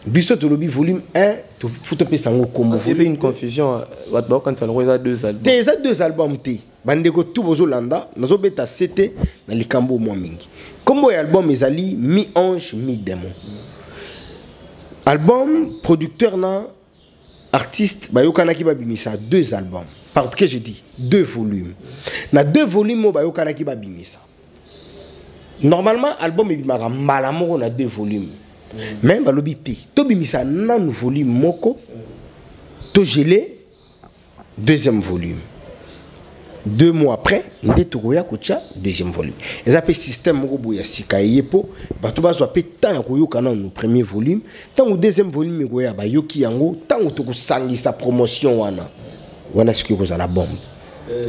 biso tolobi volume 1 tofu topesa yango kombo Parce qu'il y a eu une confusion. Bah, quand ça a deux albums. te eza deux album te bandeko tu bozolanda nazobeta se te na likambo mwa mingi. Nkombo ya album ezali mi ange mi démon album producteur na artiste bayokanaki babimisa deux albums. Parce que je dis deux volumes. Na deux volumes oyo bayokanaki babimisa. Normalement album ebimaka mbala moko na deux volumes. Mais balobi te tobimisa nanu volume moko togele deuxième volume deux mois après nde tokoya kotya deuxième volume. Eza mpe système moko boye ya sika eye mpo bato bazwa mpe temps ya koyoka nano premier volume. Ntango deuxième volume ekoya bayoki yango. Ntango tokosangisa promotion wana wana soki ekozala bombe.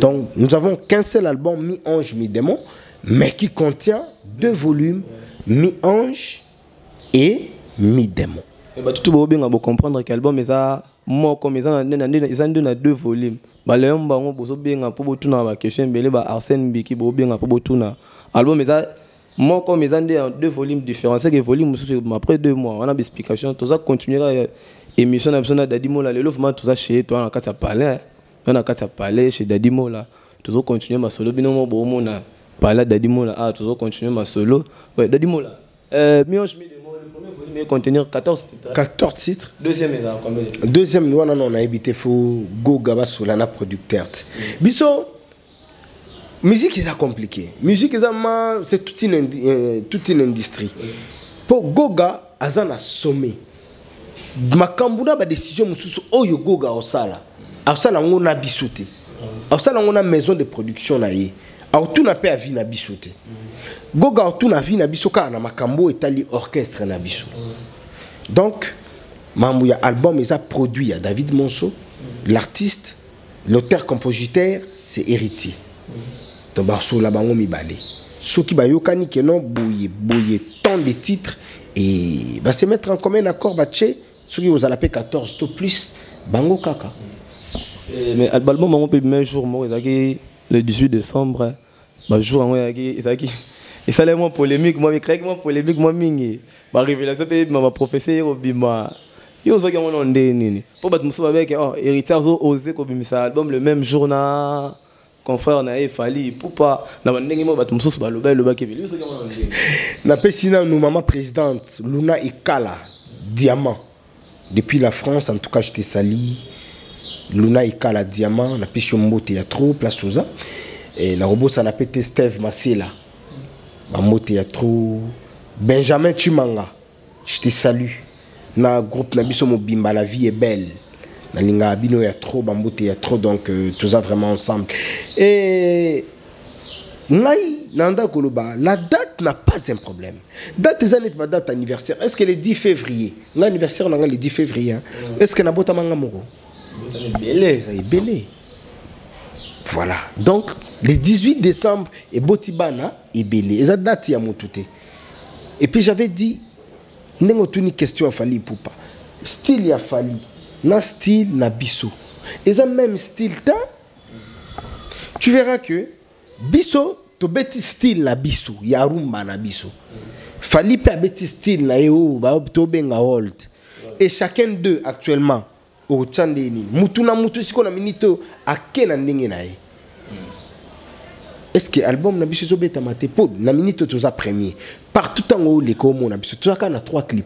Donc nous avons qu'un seul album mi ange mi démon mais qui contient deux volumes mi ange et mi démon. Bato tu bobenga bocomprendre ke album eza moko mais eza nde na deux volume baleyo bango bozobenga mpo botuna baquestion ebele ba arsène mbiki bobenga mpo botuna. Album eza moko mais eza nde ya deux volumes différents. Que volume mosusu après deux mois wana baexplication toza continuera émission na biso na dadi mola. Lelo vraimen toza chez toa na kati ya palais na kati ya palais chez dadi mola. Tozocontinue masolo bino mo boomona palais dadi mola. Ah tozocontinue masolo dadi mola. Euh, mioche midemo le premier contenir 14 titres. 14 titres. Deuxième dans combien de titres? Deuxième wana na nayebi te fo goga basola na producteur. Te biso musique eza compliqué musique eza ma c'est toute une, euh, toute une industrie. Mpo goga aza na sommet. Makambo na badécision mosusu oyo goga osala akosala yango na biso te akosala yango na maison de production na ye akotuna mpe avi na biso te goga akotuna avi na biso kaka na makambo etali orchestre na biso donc mambo ya album eza produit ya david monso l'artiste l'auteur compositeur c'est héritier. Donc basola bango mibale soki bayokani keno boye boye tant de titres et base mettre en commun accord batie soki ozala mpe 14 to plus bango kaka Eh, mais album yango mpe bima jour moko le 18 décembre bajour yango ezalaki esalaki mwa polémique mwa ekreaki mwa polémique mwa mingi. Barévélation mpe ebima baprofesseur ye kobima yo ozwaki yango na nde nini. Mpo bato mosusu babeke oh, héritier azo ose kobimisa album le même jour na confrère na ye efali pupa na bandenge moko bato mosusu baloba elobaki ebele yo ozwaki yango na ndenge napesi nanu mama présidente luna ekala diamant. Depuis la france en tout cas je te luna ekala diamant napesi yo mbote ya trop place oza e, nakobosana mpe te steve masela trop benjamin chimanga. Je te salue. Na groupe na biso mobimba la vie est belle. Nalingaka bino ya trop bambote ya trop donc euh, toza vraiment ensemble. Et ngai nanda koloba la date n'a pas un problème. Date eza neti badate anniversaire. Est ce que le 10 février? Nga anniversaire na nga le 10 février hein? est ce que nabotamanga moko? Voilà. Donc le 18 décembre eboti bana ebele eza date te et puis j'avais dit ndenge otuni question ya fali pupa style ya fali. Na style na biso eza même style te tu verras que biso tobeti style na biso ya rumba na biso fali mpe abeti style na ye oyo tobenga old et chacun d'eux actuellement otya ndenge nini mutu na mutu sikoyo na minute oyo ake na ndenge na ye. Est ce que album na biso ezobetama te mpo na minute oyo toza premier. Partout ntango oleka omona biso. Toza kaka na trois clip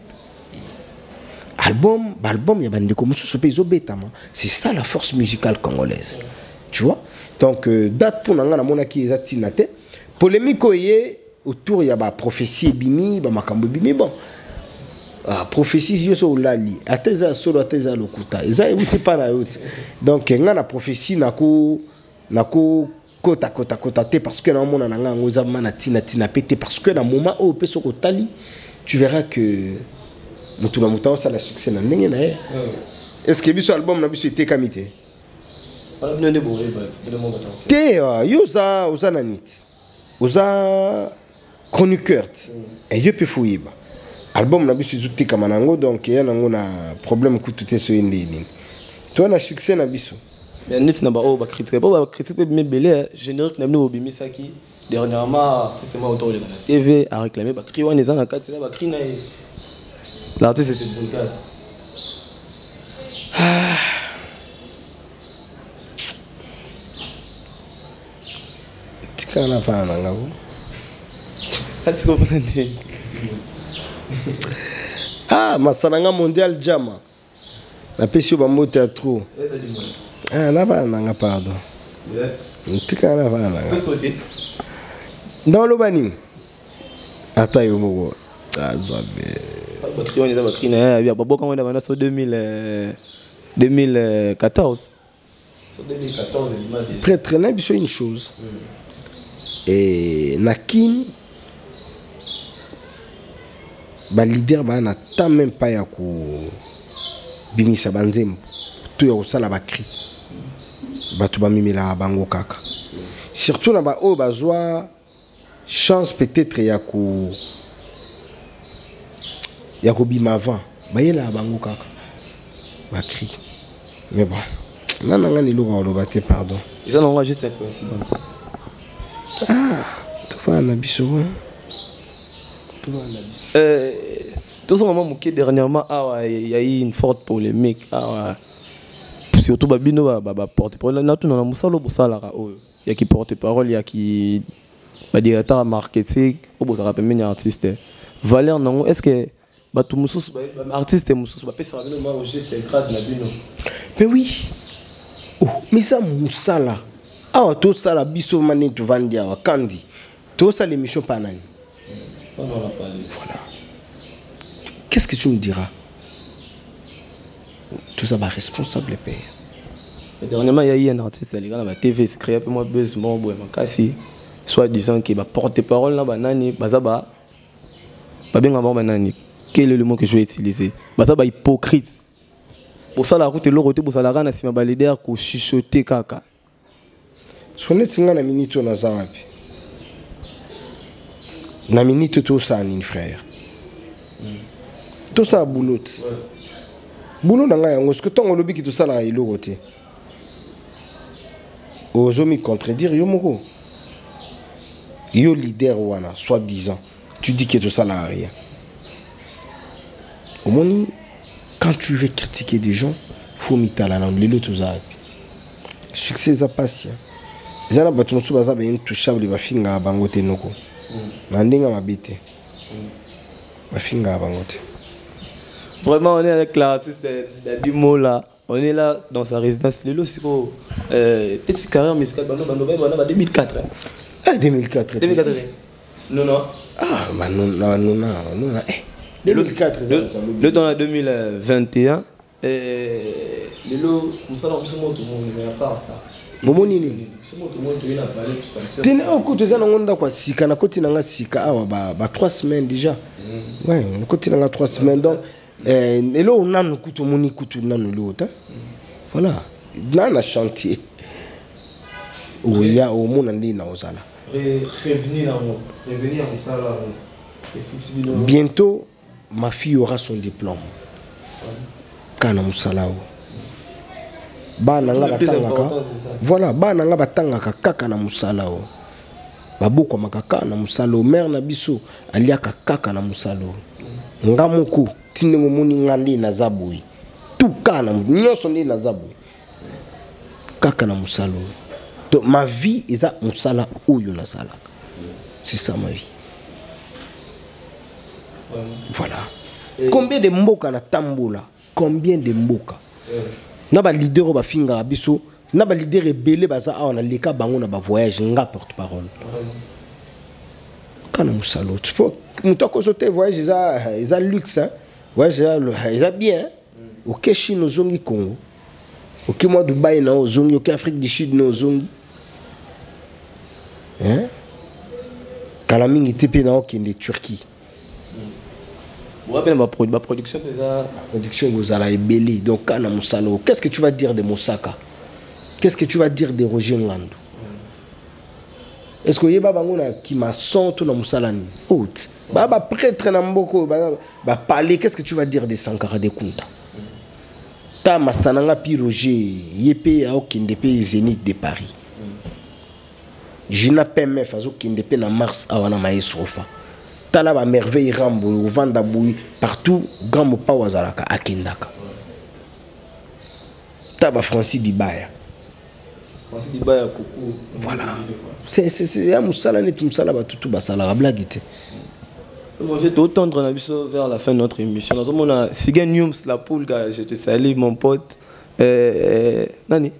album baalbum ya bandeko mosusu mpe ezobetama c'est ça la force musicale congolaise. Tu vois? Donc euh, date mpo na ngai namonaki eza ntina te. Polémique oyo ye autour ya baprophétie ebimi bamakambo ebimi. Bon prophétie nyonso olali ata eza ya solo ata eza ya lokuta eza euti mpa na yo te donc ngai na prophétie nako nako kota kota kota te parce que naomona na ngai yango eza ma na ntina ntina mpe te parce que na moment oyo mpe soki otali tu verras que motu na motu aosala succès na ndenge na ye est ce que biso album na biso etekami te wana bino nde boyeba bino moko bataka te te ah, yo oza oza na nini ti oza chroniqueur ti e yo mpe fo oyeba album na biso ezotekama na yango donc eya nango na problème kutu te so ye nde nini. Toa na succès na biso? Neti na baoyo bakritike mpo bakritike mpe bimi ebele générique na bino bobimisaki dernièrement artiste moko to koleka na tv aréclame bakri wana eza na kati eza bakri na ye. L'artiste c'est brutal tikala na fana na ngako [LAUGHS] atika mpona ndenge ah masala nga mondial jama napesi yo bambote ya tro. Ah, na fana na nga pardon. Tikala na fana na nga. Peso te ndaloba nini? Ata yo moko. Azabe bakri wana eza bakri na ye ya baboka ngo na banda so 2000, euh, 2014 so 2014 l'image déjà. prêtre na biso une chose. E na kine balider baa na temps même pas ya kobimisa banzembo to ya kosala bakri bato bamemelaka bango kaka. Surtout na baoyo bazwa chance peut-être ya ko ya kobima avant. Bayelaka bango kaka. Bakri mais bon nga na nga liloka koloba te pardon. Eza nango juste coïncidence. Tofana na biso wa Euh, tozonga mwa moke dernièrement awa yayi une forte polémique awa surtout babino baporte parole. Natuna na mosala oyo bosalaka oyo yaki porte parole yaki badirecteur ya marketing oyo bozalaka pembeni ya artiste valeur nango est ce que bato mosusu baartiste mosusu bapesaka bino mwa juste grade na bino. Mpe wi oh, misa mosala awa tosala biso mane tovandi awa kandi tosala émission mpa nani voilà. Qu'est ce que tu me diras? Toza baresponsable mpe dernièrement yayi un artiste aleka na batv secréa mpe mwa bus moko boye makasi soit disant ke baporte parole na banani baza ba babengaka bango banani quel est le mot que je vais utiliser? Baza bahypocrite bosalaka kuta eloko te bosalaka na nsima balider koshuchote kaka. So neti nga na minute oyo naza wapi na oyo tosala nini frère? Tosala bulo ti bulo na ngai yango soki ntongo olobiki tosalaka eloko te ozomi contredire yo moko. Yo leader wana soit disant tu dis que tosalaka rien. Omoni quand tu veux critiquer des gens faut mitala na lelo toza wapi succès eza pasi eza na bato mosusu baza baintouchable bafingaka bango te noko bango te vraiment on est avec l'artiste Dabi Mola on est là dans sa résidence. Lelo siko euh, petite carrière musicale bano bano bano ba 2004 hein. ah 2004 te. 2004 non non. Ah banona banona banona eh 2004 eza le, temps à 2021 euh, lelo mosala biso moto moni mais à part ça Bomoni nini? tene awa kutu eza nango ndako ya sika nakoti nanga sika awa ba, ba 3 semaines déjà. Ouais nakoti nanga 3 semaines donc eh, eloko nanu kutu omoni kutu nanu eloko te voilà. Na na chantier. Oya omona ndenge na ozala bientôt ma fille aura son diplôme. Kaka na mosala oyo bana nga batangaka. voilà bana nga batangaka kaka na mosala oyo babokwamaka kaka na mosala oyo mare na biso aliaka kaka na mosala oyo nga moko ti ndenge omoni nga nde naza boye. Tu kaka na nyonso nde naza boye. Kaka na mosala oyo donc ma vie eza mosala oyo nasalaka c'est ça ma vie. Voilà. Combien de mboka natambola combien de mboka na balider oyo bafingaka biso na balider ebele baza awa naleka bango na bavoyage nga porte parole. Kana mosala oyo po moto akozo te voyage eza luxe voyage eza, bien oke chine ozongi congo. Oke mwa dubai na ozongi oke afrique du sud na ozongi. Kala mingi te mpe na okende turquie ma production kozala ebele donc kana mosala qu'est ce que tu vas dire de mosaka qu'est ce que tu vas dire de roger ngandu? Est ce que oyeba bango na kimason to na mosala nini ote baa baprêtre na mboka oyo bapale qu'est ce que tu vas dire de sankara de kunta? Ta masana nga roger ye mpe aokende zénith de paris. Jina pmf azokende mpe na mars awa na maesrofa tala bamerveille rambo ovanda boye partout grand mopao azalaka akendaka ta bafrancis dibaya voilà ya mosala neti mosala bato tu basalaka blagi te Moi, je vais tendre na biso vers la fin de notre émission. Dans mon Sigen News, la poule, gars, je te salue, mon pote. Euh, euh, Nani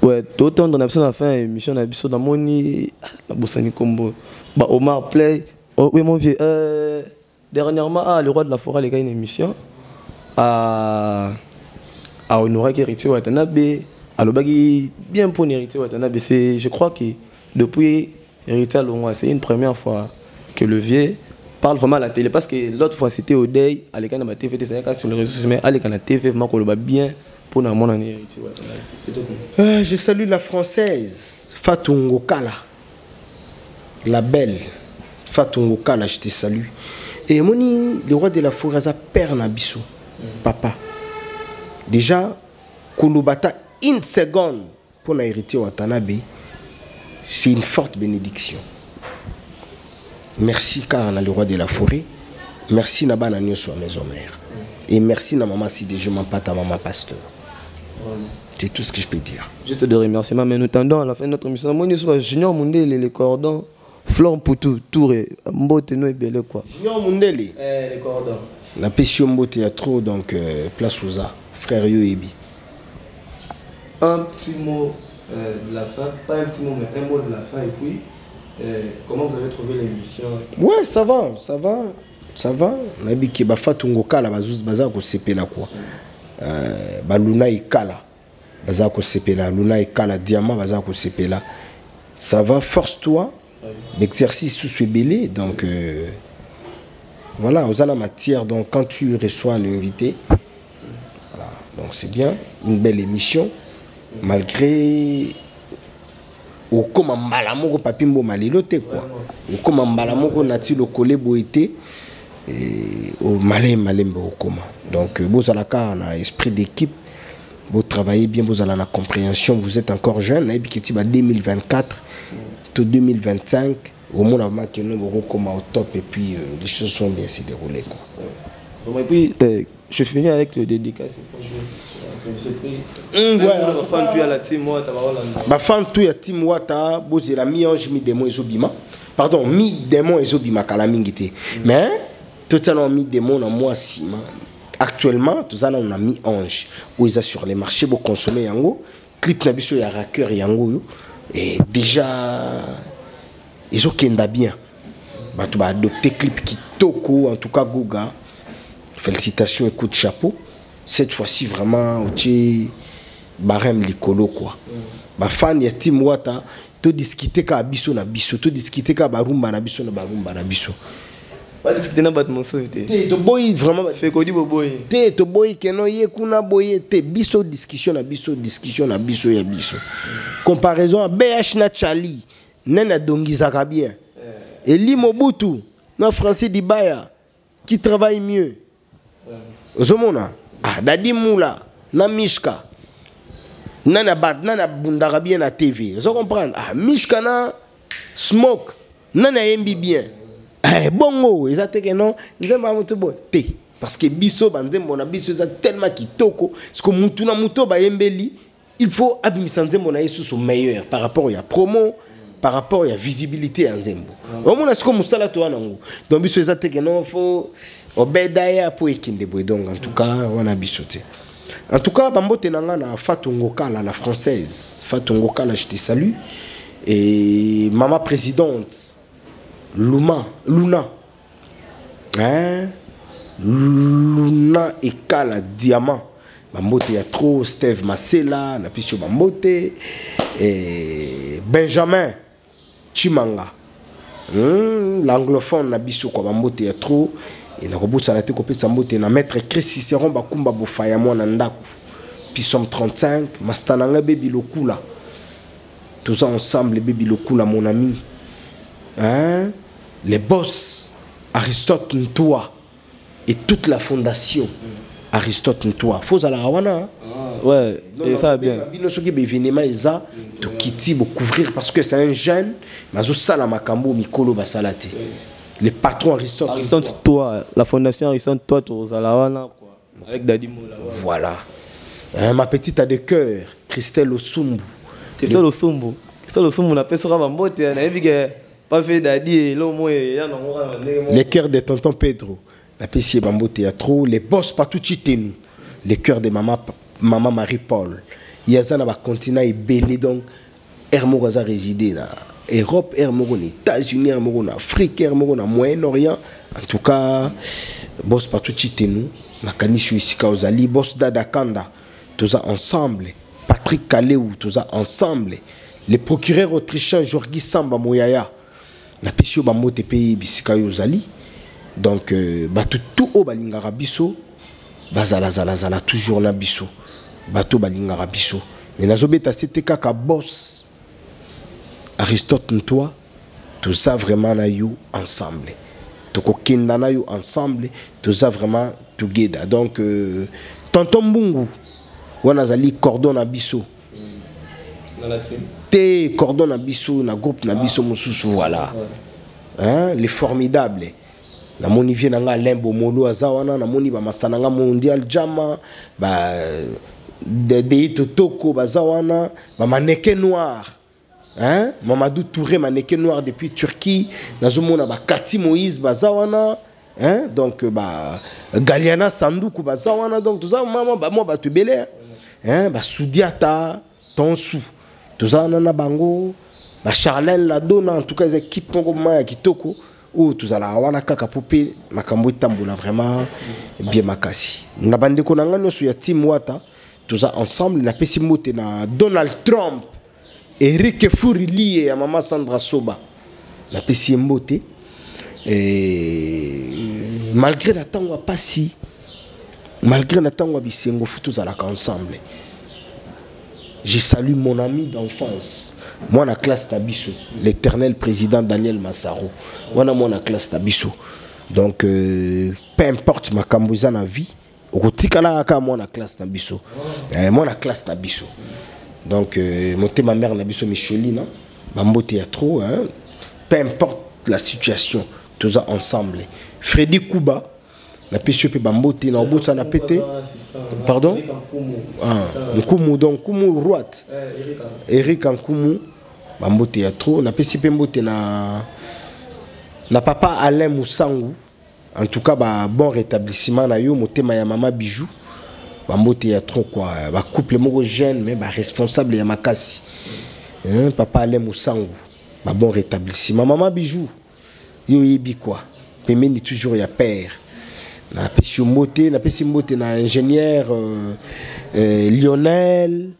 Ouais, tendre na biso na fin de l'émission, na biso, dans mon na Bossani Combo. Bah, Omar Play. Oh, oui, mon vieux. Euh, dernièrement, ah, le roi de la forêt, les gars, une émission. À, à honorer héritier Watanabe. À l'obagi, bien pour héritier Watanabe. Je crois que depuis héritier c'est une première fois que le vieux parle vraiment à la télé parce que l'autre fois c'était au Day à l'école de ma TV pas sur les réseaux sociaux mais à de la TV bat bien pour mon année Euh, je salue la française Fatou Ngokala. La belle Fatou Ngokala, je te salue. Et moni, le roi de la forêt, ça père Nabiso, papa. Déjà, Kolobata, une seconde pour l'héritier Watanabe, c'est une forte bénédiction. Merci car on a le roi de la forêt. Merci Nabana Nyoso maison mère. Et merci na maman si je m'en pas ta maman pasteur. C'est tout ce que je peux dire. Juste de remerciements, mais nous tendons à la fin de notre émission. Moi, nous sommes Junior Mundele, les cordons, Florent Poutou, Touré, Mbote, et Belé, quoi. Junior Mundele. Eh, les cordons. La Pession Mbote, il y a trop, donc euh, place aux arts. Frère Yoebi. Un petit mot euh, de la fin, pas un petit mot, mais un mot de la fin. Et puis, euh, comment vous avez trouvé l'émission Ouais, ça va, ça va, ça va. nayebi ke bafatu ngokala bazuzi baza kosepela kwa euh, baluna ekala baza kosepela luna ekala diamant baza kosepela ça va force toi l'exercice susu ebele donc euh, voilà oza na matière donc quand tu reçois l'invité donc c'est bien une belle émission malgré okóma mbala moko papi mboma lelo te kua okóma mbala moko nati lokole boye te o- malembe okóma donc bozala kaka na esprit d'équipe botravailler bien bozala na compréhension vous êtes encore jeune nayebi ba 2024 to 2025 omona makeno bokokóma au top et puis euh, les choses vont bien se dérouler quoi. Et puis, euh, je finis avec le dédicace. Mm, cas- puis à la team, parole en- bafan tu ya tim wata bozela mi-ange mi-démon ezobima pardon mi-démon ezobimaka la mingi te mais totia nano mi-démon na mwa nsima actuellement toza nano na mi-ange oyo eza sur les marché boconsome yango. Clip na biso ya raqueur yango oyo et déjà ezokenda bien. Bato baadopte clip kitoko en tout cas goga félicitations et coup de chapeau. Cette fois-ci vraiment otie barème likolo quoi. Bafani ya tim wata todiskite kaka biso na biso todiskite kaka barumba na biso na barumba na biso badiscute na bato mosusu te. Te toboyi vraiment fekodi boboye. Te toboyi keno ye kuna boye. Te biso discussion na biso discussion na biso ya biso. Comparaison ya bh na charlie. Nene adongizaka bien. Eli mobutu na francis dibaya qui travaille mieux. Ozomona? Ah, dadi mula na mishka. Nani abundaka bien na tv ozo comprendre? Ah, mishka na smoke. Nani ayembi bien. eh, bongo eza teke non? Nzembo ya motu boye te. Parce que biso banzembo na biso eza tellement kitoko. Parceque mutu na oyo bayembeli il faut abimisa nzembo na ye susu meilleur par rapport ya promo par rapport ya visibilité ya nzembo. Omona sikoyo mosala to wana yango donc biso eza teke non? Fo obeda ye mpo ekende boye. Donc en tout cas wana biso te. En tout cas bambote na nga na fatou ngokala la française. Fatou ngokala je te salue. Et mama présidente luma luna. Hein? luna ekala diamant. Bambote ya tro steve masela na biso bambote et benjamin chimanga. Hmm, l'anglophone na biso kwa bambote ya tro. E nakobosana te kopesa mbote na maître chris ciceron bakumba bofaya mwana ndako. Pisom 35 masta na ngai bebi lokula. Toza ensemble bebi lokula mon ami. Hein? Les boss aristote ntoa et toute la fondation aristote ntoa fo ozalaka wana hein? ouais et ça bien. Bino soki baévénement eza tokiti bocouvrir parce que c'est un jeune bazosala makambo mikolo basala te. Le patron aristote Aristote toi la fondation Aristote toi tozala wana quoi. Avec Dadi voilà. Hein, ma petite a de cœur christelle osumbu. Christophe Osumbu. Christophe Osumbu na pesora bambote nayebi ke les cœurs de tonton pedro. Ye bambote ya trop. Les boss partout chitenu les cœurs de mama, mama marie paul ye aza na bacontinent ebele donc réside na europe na états-unis na afrique aire moko na moyen orient en tout cas boss partout chitenu nakanisi yo esika ozali boss dada kanda. Toza ensemble. Patrick kaleu toza ensemble. Le procureur autrichien jorgi samba moyaya napesi yo bambote mpe bisika oyo ozali. Donc euh, bato tu oyo balingaka biso bazalazalazala toujours na biso. Bato oyo balingaka biso. Me nazobeta se te kaka bos aristote ntoi toza vraiment na yo ensemble. Tokokenda na yo ensemble toza vraiment together. Donc euh, tonton mbungu wana azali cordon na biso te cordon na biso na groupe na biso voilà hein, les formidables namoni vie na nga alain bomolo aza wana namoni bamasa na nga mondial jama ba dei totoko baza wana noir hein? mamadou touré maneke noir depuis turquie nazomona bakati moïse baza wana hein? donc ba galiana sanduku baza wana donc toza mama bamwa bato ebele hein? basudiata tonsu toza wana na bango bacharlene ladona en tout cas eza équipe moko ma ya kitoko oyo tozalaka wana kaka mpo mpe makambo vraiment bien makasi. Na bandeko na ngai nyonso ya tim wata toza ensemble napesi mbote na donald trump erik furilie ya mama sandra soba. Napesi ye mbote Eh, malgré na ntango ya pasi malgré na ntango ya bisengo ensemble je salue mon ami d'enfance mwana classe na biso l'éternel président daniel masaro wana mwana classe na biso donc euh, peu importe makambo eza na vie okotikala kaka mwana classe na biso eh, mwana classe na donc euh, motema mare na biso michelina bambote ya trop hein? peu importe la situation toza ensemble. Fredi kuba napesi yo mpe bambote na obosana pe te Pardon? Ah, nkumu donc nkumu roite eric nkumu bambote ya trop. Napesi mpe na na papa alain musangu. En tout cas ba bon rétablissement na yo motema ya mama bijou. Bambote ya trop quoi. Bacouple moko jeune mais baresponsable ya makasi. Hein, papa alain musangu. Ba bon rétablissement. Mama bijou yo oyebi quoi. Pembeni toujours ya père napesi mbote napesi mbote na ingénieur euh, euh, lionel.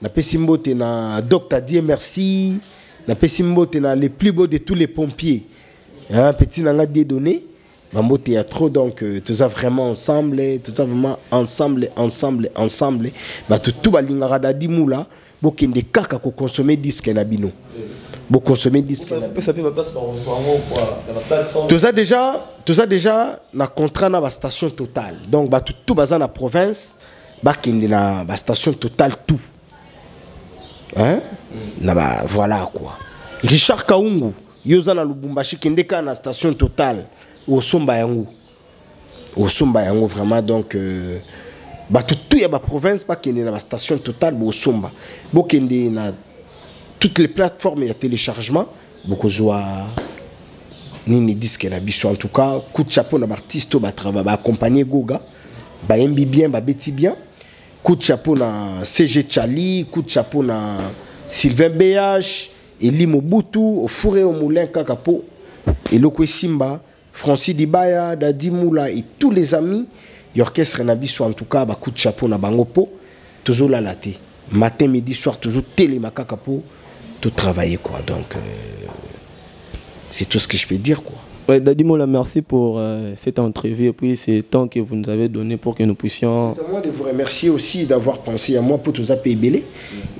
Napesi mbote na docteur die merci. Napesi mbote na le plus beau de tous les pompiers. Hein, petit na nga die donné bambote ya trop donc euh, toza vraiment ensemble toza vraiment ensemble ensemble ensemble. Bato tu balingaka dadi mula bokende kaka kokonsome diske na bino bokonsome toza déjà toza déjà na contrat na bastation totale. Donc bato tu baza na province bakende na bastation totale tout. Hein? na ba voilà quoi. Richard kaungu yo oza na lubumbashi kende kaka na station totale osomba yango. Osomba yango vraiment donc euh, bato tu ya baprovince bakende na bastation totale bosomba bokende na toutes les plateformes ya téléchargement. Bokozwa nini diske na biso en tout cas coup de chapeau na baartiste oyo batrava baaccompagne goga bayembi bien babeti bien. Coup de chapeau na cg chali coup de chapeau na sylvain bh eli mobutu ofure au moulin kaka po eloko esimba francis dibaya dadi mula et tous les amis. Ya orchestre na biso en tout cas bacoup de chapeau na bango mpo tozolala te matin midi soir tozotelema kaka po totravailler quoi. Donc euh, c'est tout ce que je peux dire quoi. Ouais, Dadi Mola, merci pour euh, cette entrevue. Et puis ce temps que vous nous avez donné pour que nous puissions. C'est à moi de vous remercier aussi d'avoir pensé à moi pour tous appeler belé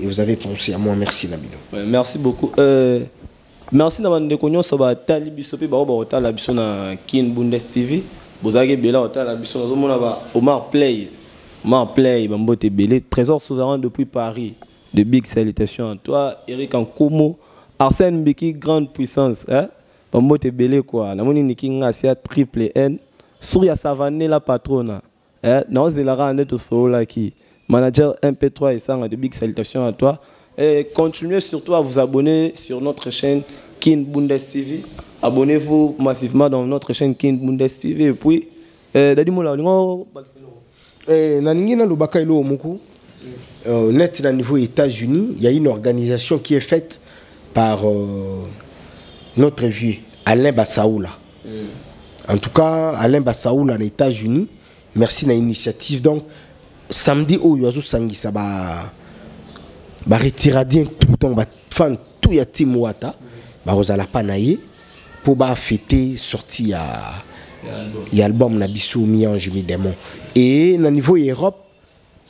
et vous avez pensé à moi. Merci Nabino. Ouais, merci beaucoup. Euh, merci na bandeko nyonso batali biso mpe bao baotala biso na kin bundes tv bozalaki ebele otala biso nazomona ba omar play. Omar play bambote ebele trésor souverain depuis paris de big salutations à toi eric ankomo arsène mbiki grande puissance hein? bambote ebele quoi namoni niki ngasi ya triple n sur ya savane la patrona eh, naozelaka nde tosololaki manager mp3 esanga de big salutations à toi et continuez surtout à vous abonner sur notre chaîne Kin Bundes TV. Abonnez-vous massivement dans notre chaîne Kin Bundes TV. Et puis, bakiselo. Eh, na elo moko euh, net na niveau états-unis il y a une organisation qui est faite par euh, notre vieux alain bassaoula. En tout cas alain bassaoula na états-unis merci na initiative donc samedi oyo azosangisa ba baretiradien tout donc bafan tout ya tim wata bakozala pa na ye mpo bafete sorti ya ya album na biso miange midemon. E na niveau europe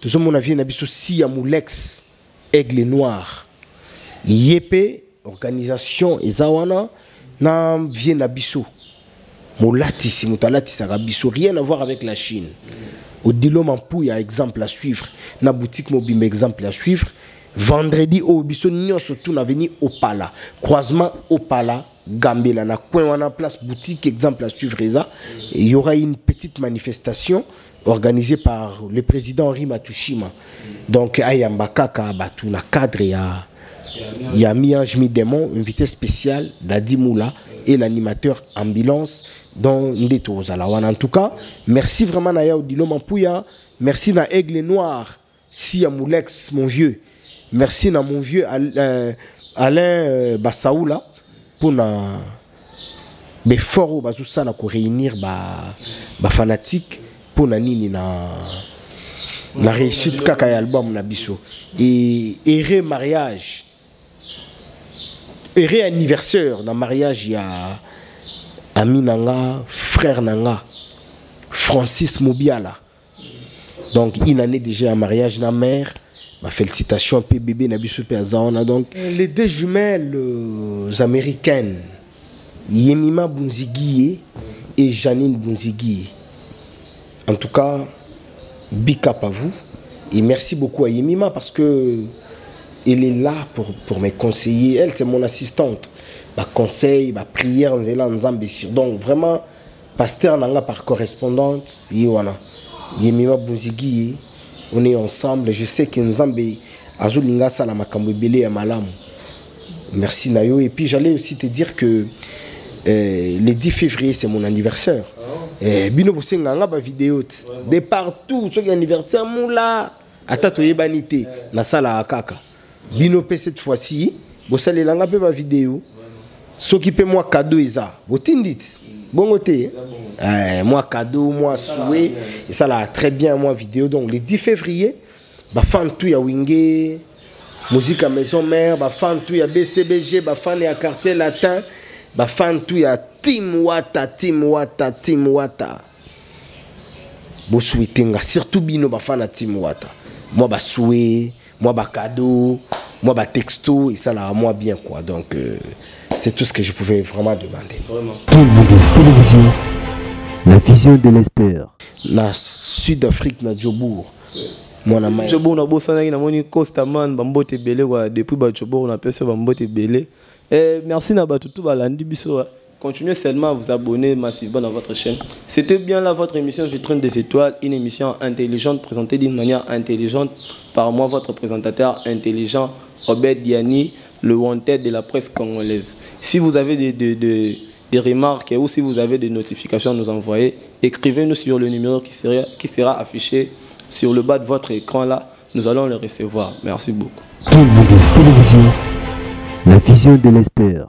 tozomona vie na biso si ya aigle noir. Ye mpe organisation eza wana na vie na biso. Molatisi moto alatisaka biso. Rien à voir avec la chine. Odilo mampuya exemple à suivre. Na boutique mobimba exemple à suivre. Vendredi oyo biso nyonso tu na veni opala. Croisement opala gambela. Na coin wana place boutique exemple à suivre eza. Il y aura une petite manifestation organisée par le président Henri Matushima donc ayamba kaka batu na cadre ya ya Miange Midemon invité spécial Dadi Moula et l'animateur ambulance dont Ndeto Ozalawan en tout cas merci vraiment na ya Odilo Mampuya. Merci na Aigle Noir si Moulex mon vieux. Merci na mon vieux euh, Alain euh, Bassaoula pour na befort oyo bazosala koréunir ba bafanatique mpo na nini na na réussite kaka album na biso. E ere mariage ere anniversaire na mariage ya ami na nga frère na nga francis mobiala. Donc une année déjà ya mariage na mère bafélicitation mpe bébé na biso donc les deux jumelles euh, américaines yemima bunzigie et janine bunzigie en tout cas big up à vous. Et merci beaucoup à Yemima parce que elle est là pour, pour me conseiller. Elle c'est mon assistante. Ma conseil ma prière donc vraiment pasteur nanga par correspondance Yemima Bunzigi on est ensemble. Je sais que nzambe azolinga sala makambo ebele ya malamu. Merci Nayo et puis j'allais aussi te dire que euh, le 10 février c'est mon anniversaire bino bosenganga bavideo te de partout soki anniversaire mula ata toyebani te nasalaka kaka. Bino mpe cette fois-ci bosalelanga mpe bavideo soki mpe mwa kado eza botindi ti. Bongo te eh, mwa kado mwa souwe esalaka très bien mwa vidéo donc le 10 février bafan tu ya winge musique ya maison mère bafan tu ya bcbg bafan ya quartier latin bafan tu ya tim wata tim wata tim wata. Bosouetenga surtout bino bafan ya tim wata. Mwa basue mwa bacado mwa batexto esalaka mwa bien quoi. Donc euh, c'est tout ce que je pouvais vraiment demander. Vraiment. Télévision, la vision de l'espoir. na sud afrique na jobour mwana mai jobour nabosanaki namoni constamment bambote ebele kwa depuis bajobour napesi bambote ebele Eh, merci na bato tu balandi biso ah. continuez seulement à vous abonner massivement dans votre chaîne c'était bien là votre émission vitrine des étoiles une émission intelligente présentée d'une manière intelligente par moi votre présentateur intelligent Robert Diani le wanted de la presse congolaise si vous avez des, des, des, des remarques ou si vous avez des notifications à nous envoyer écrivez-nous sur le numéro qui sera, qui sera affiché sur le bas de votre écran là, nous allons le recevoir. Merci beaucoup. La vision de l'espoir.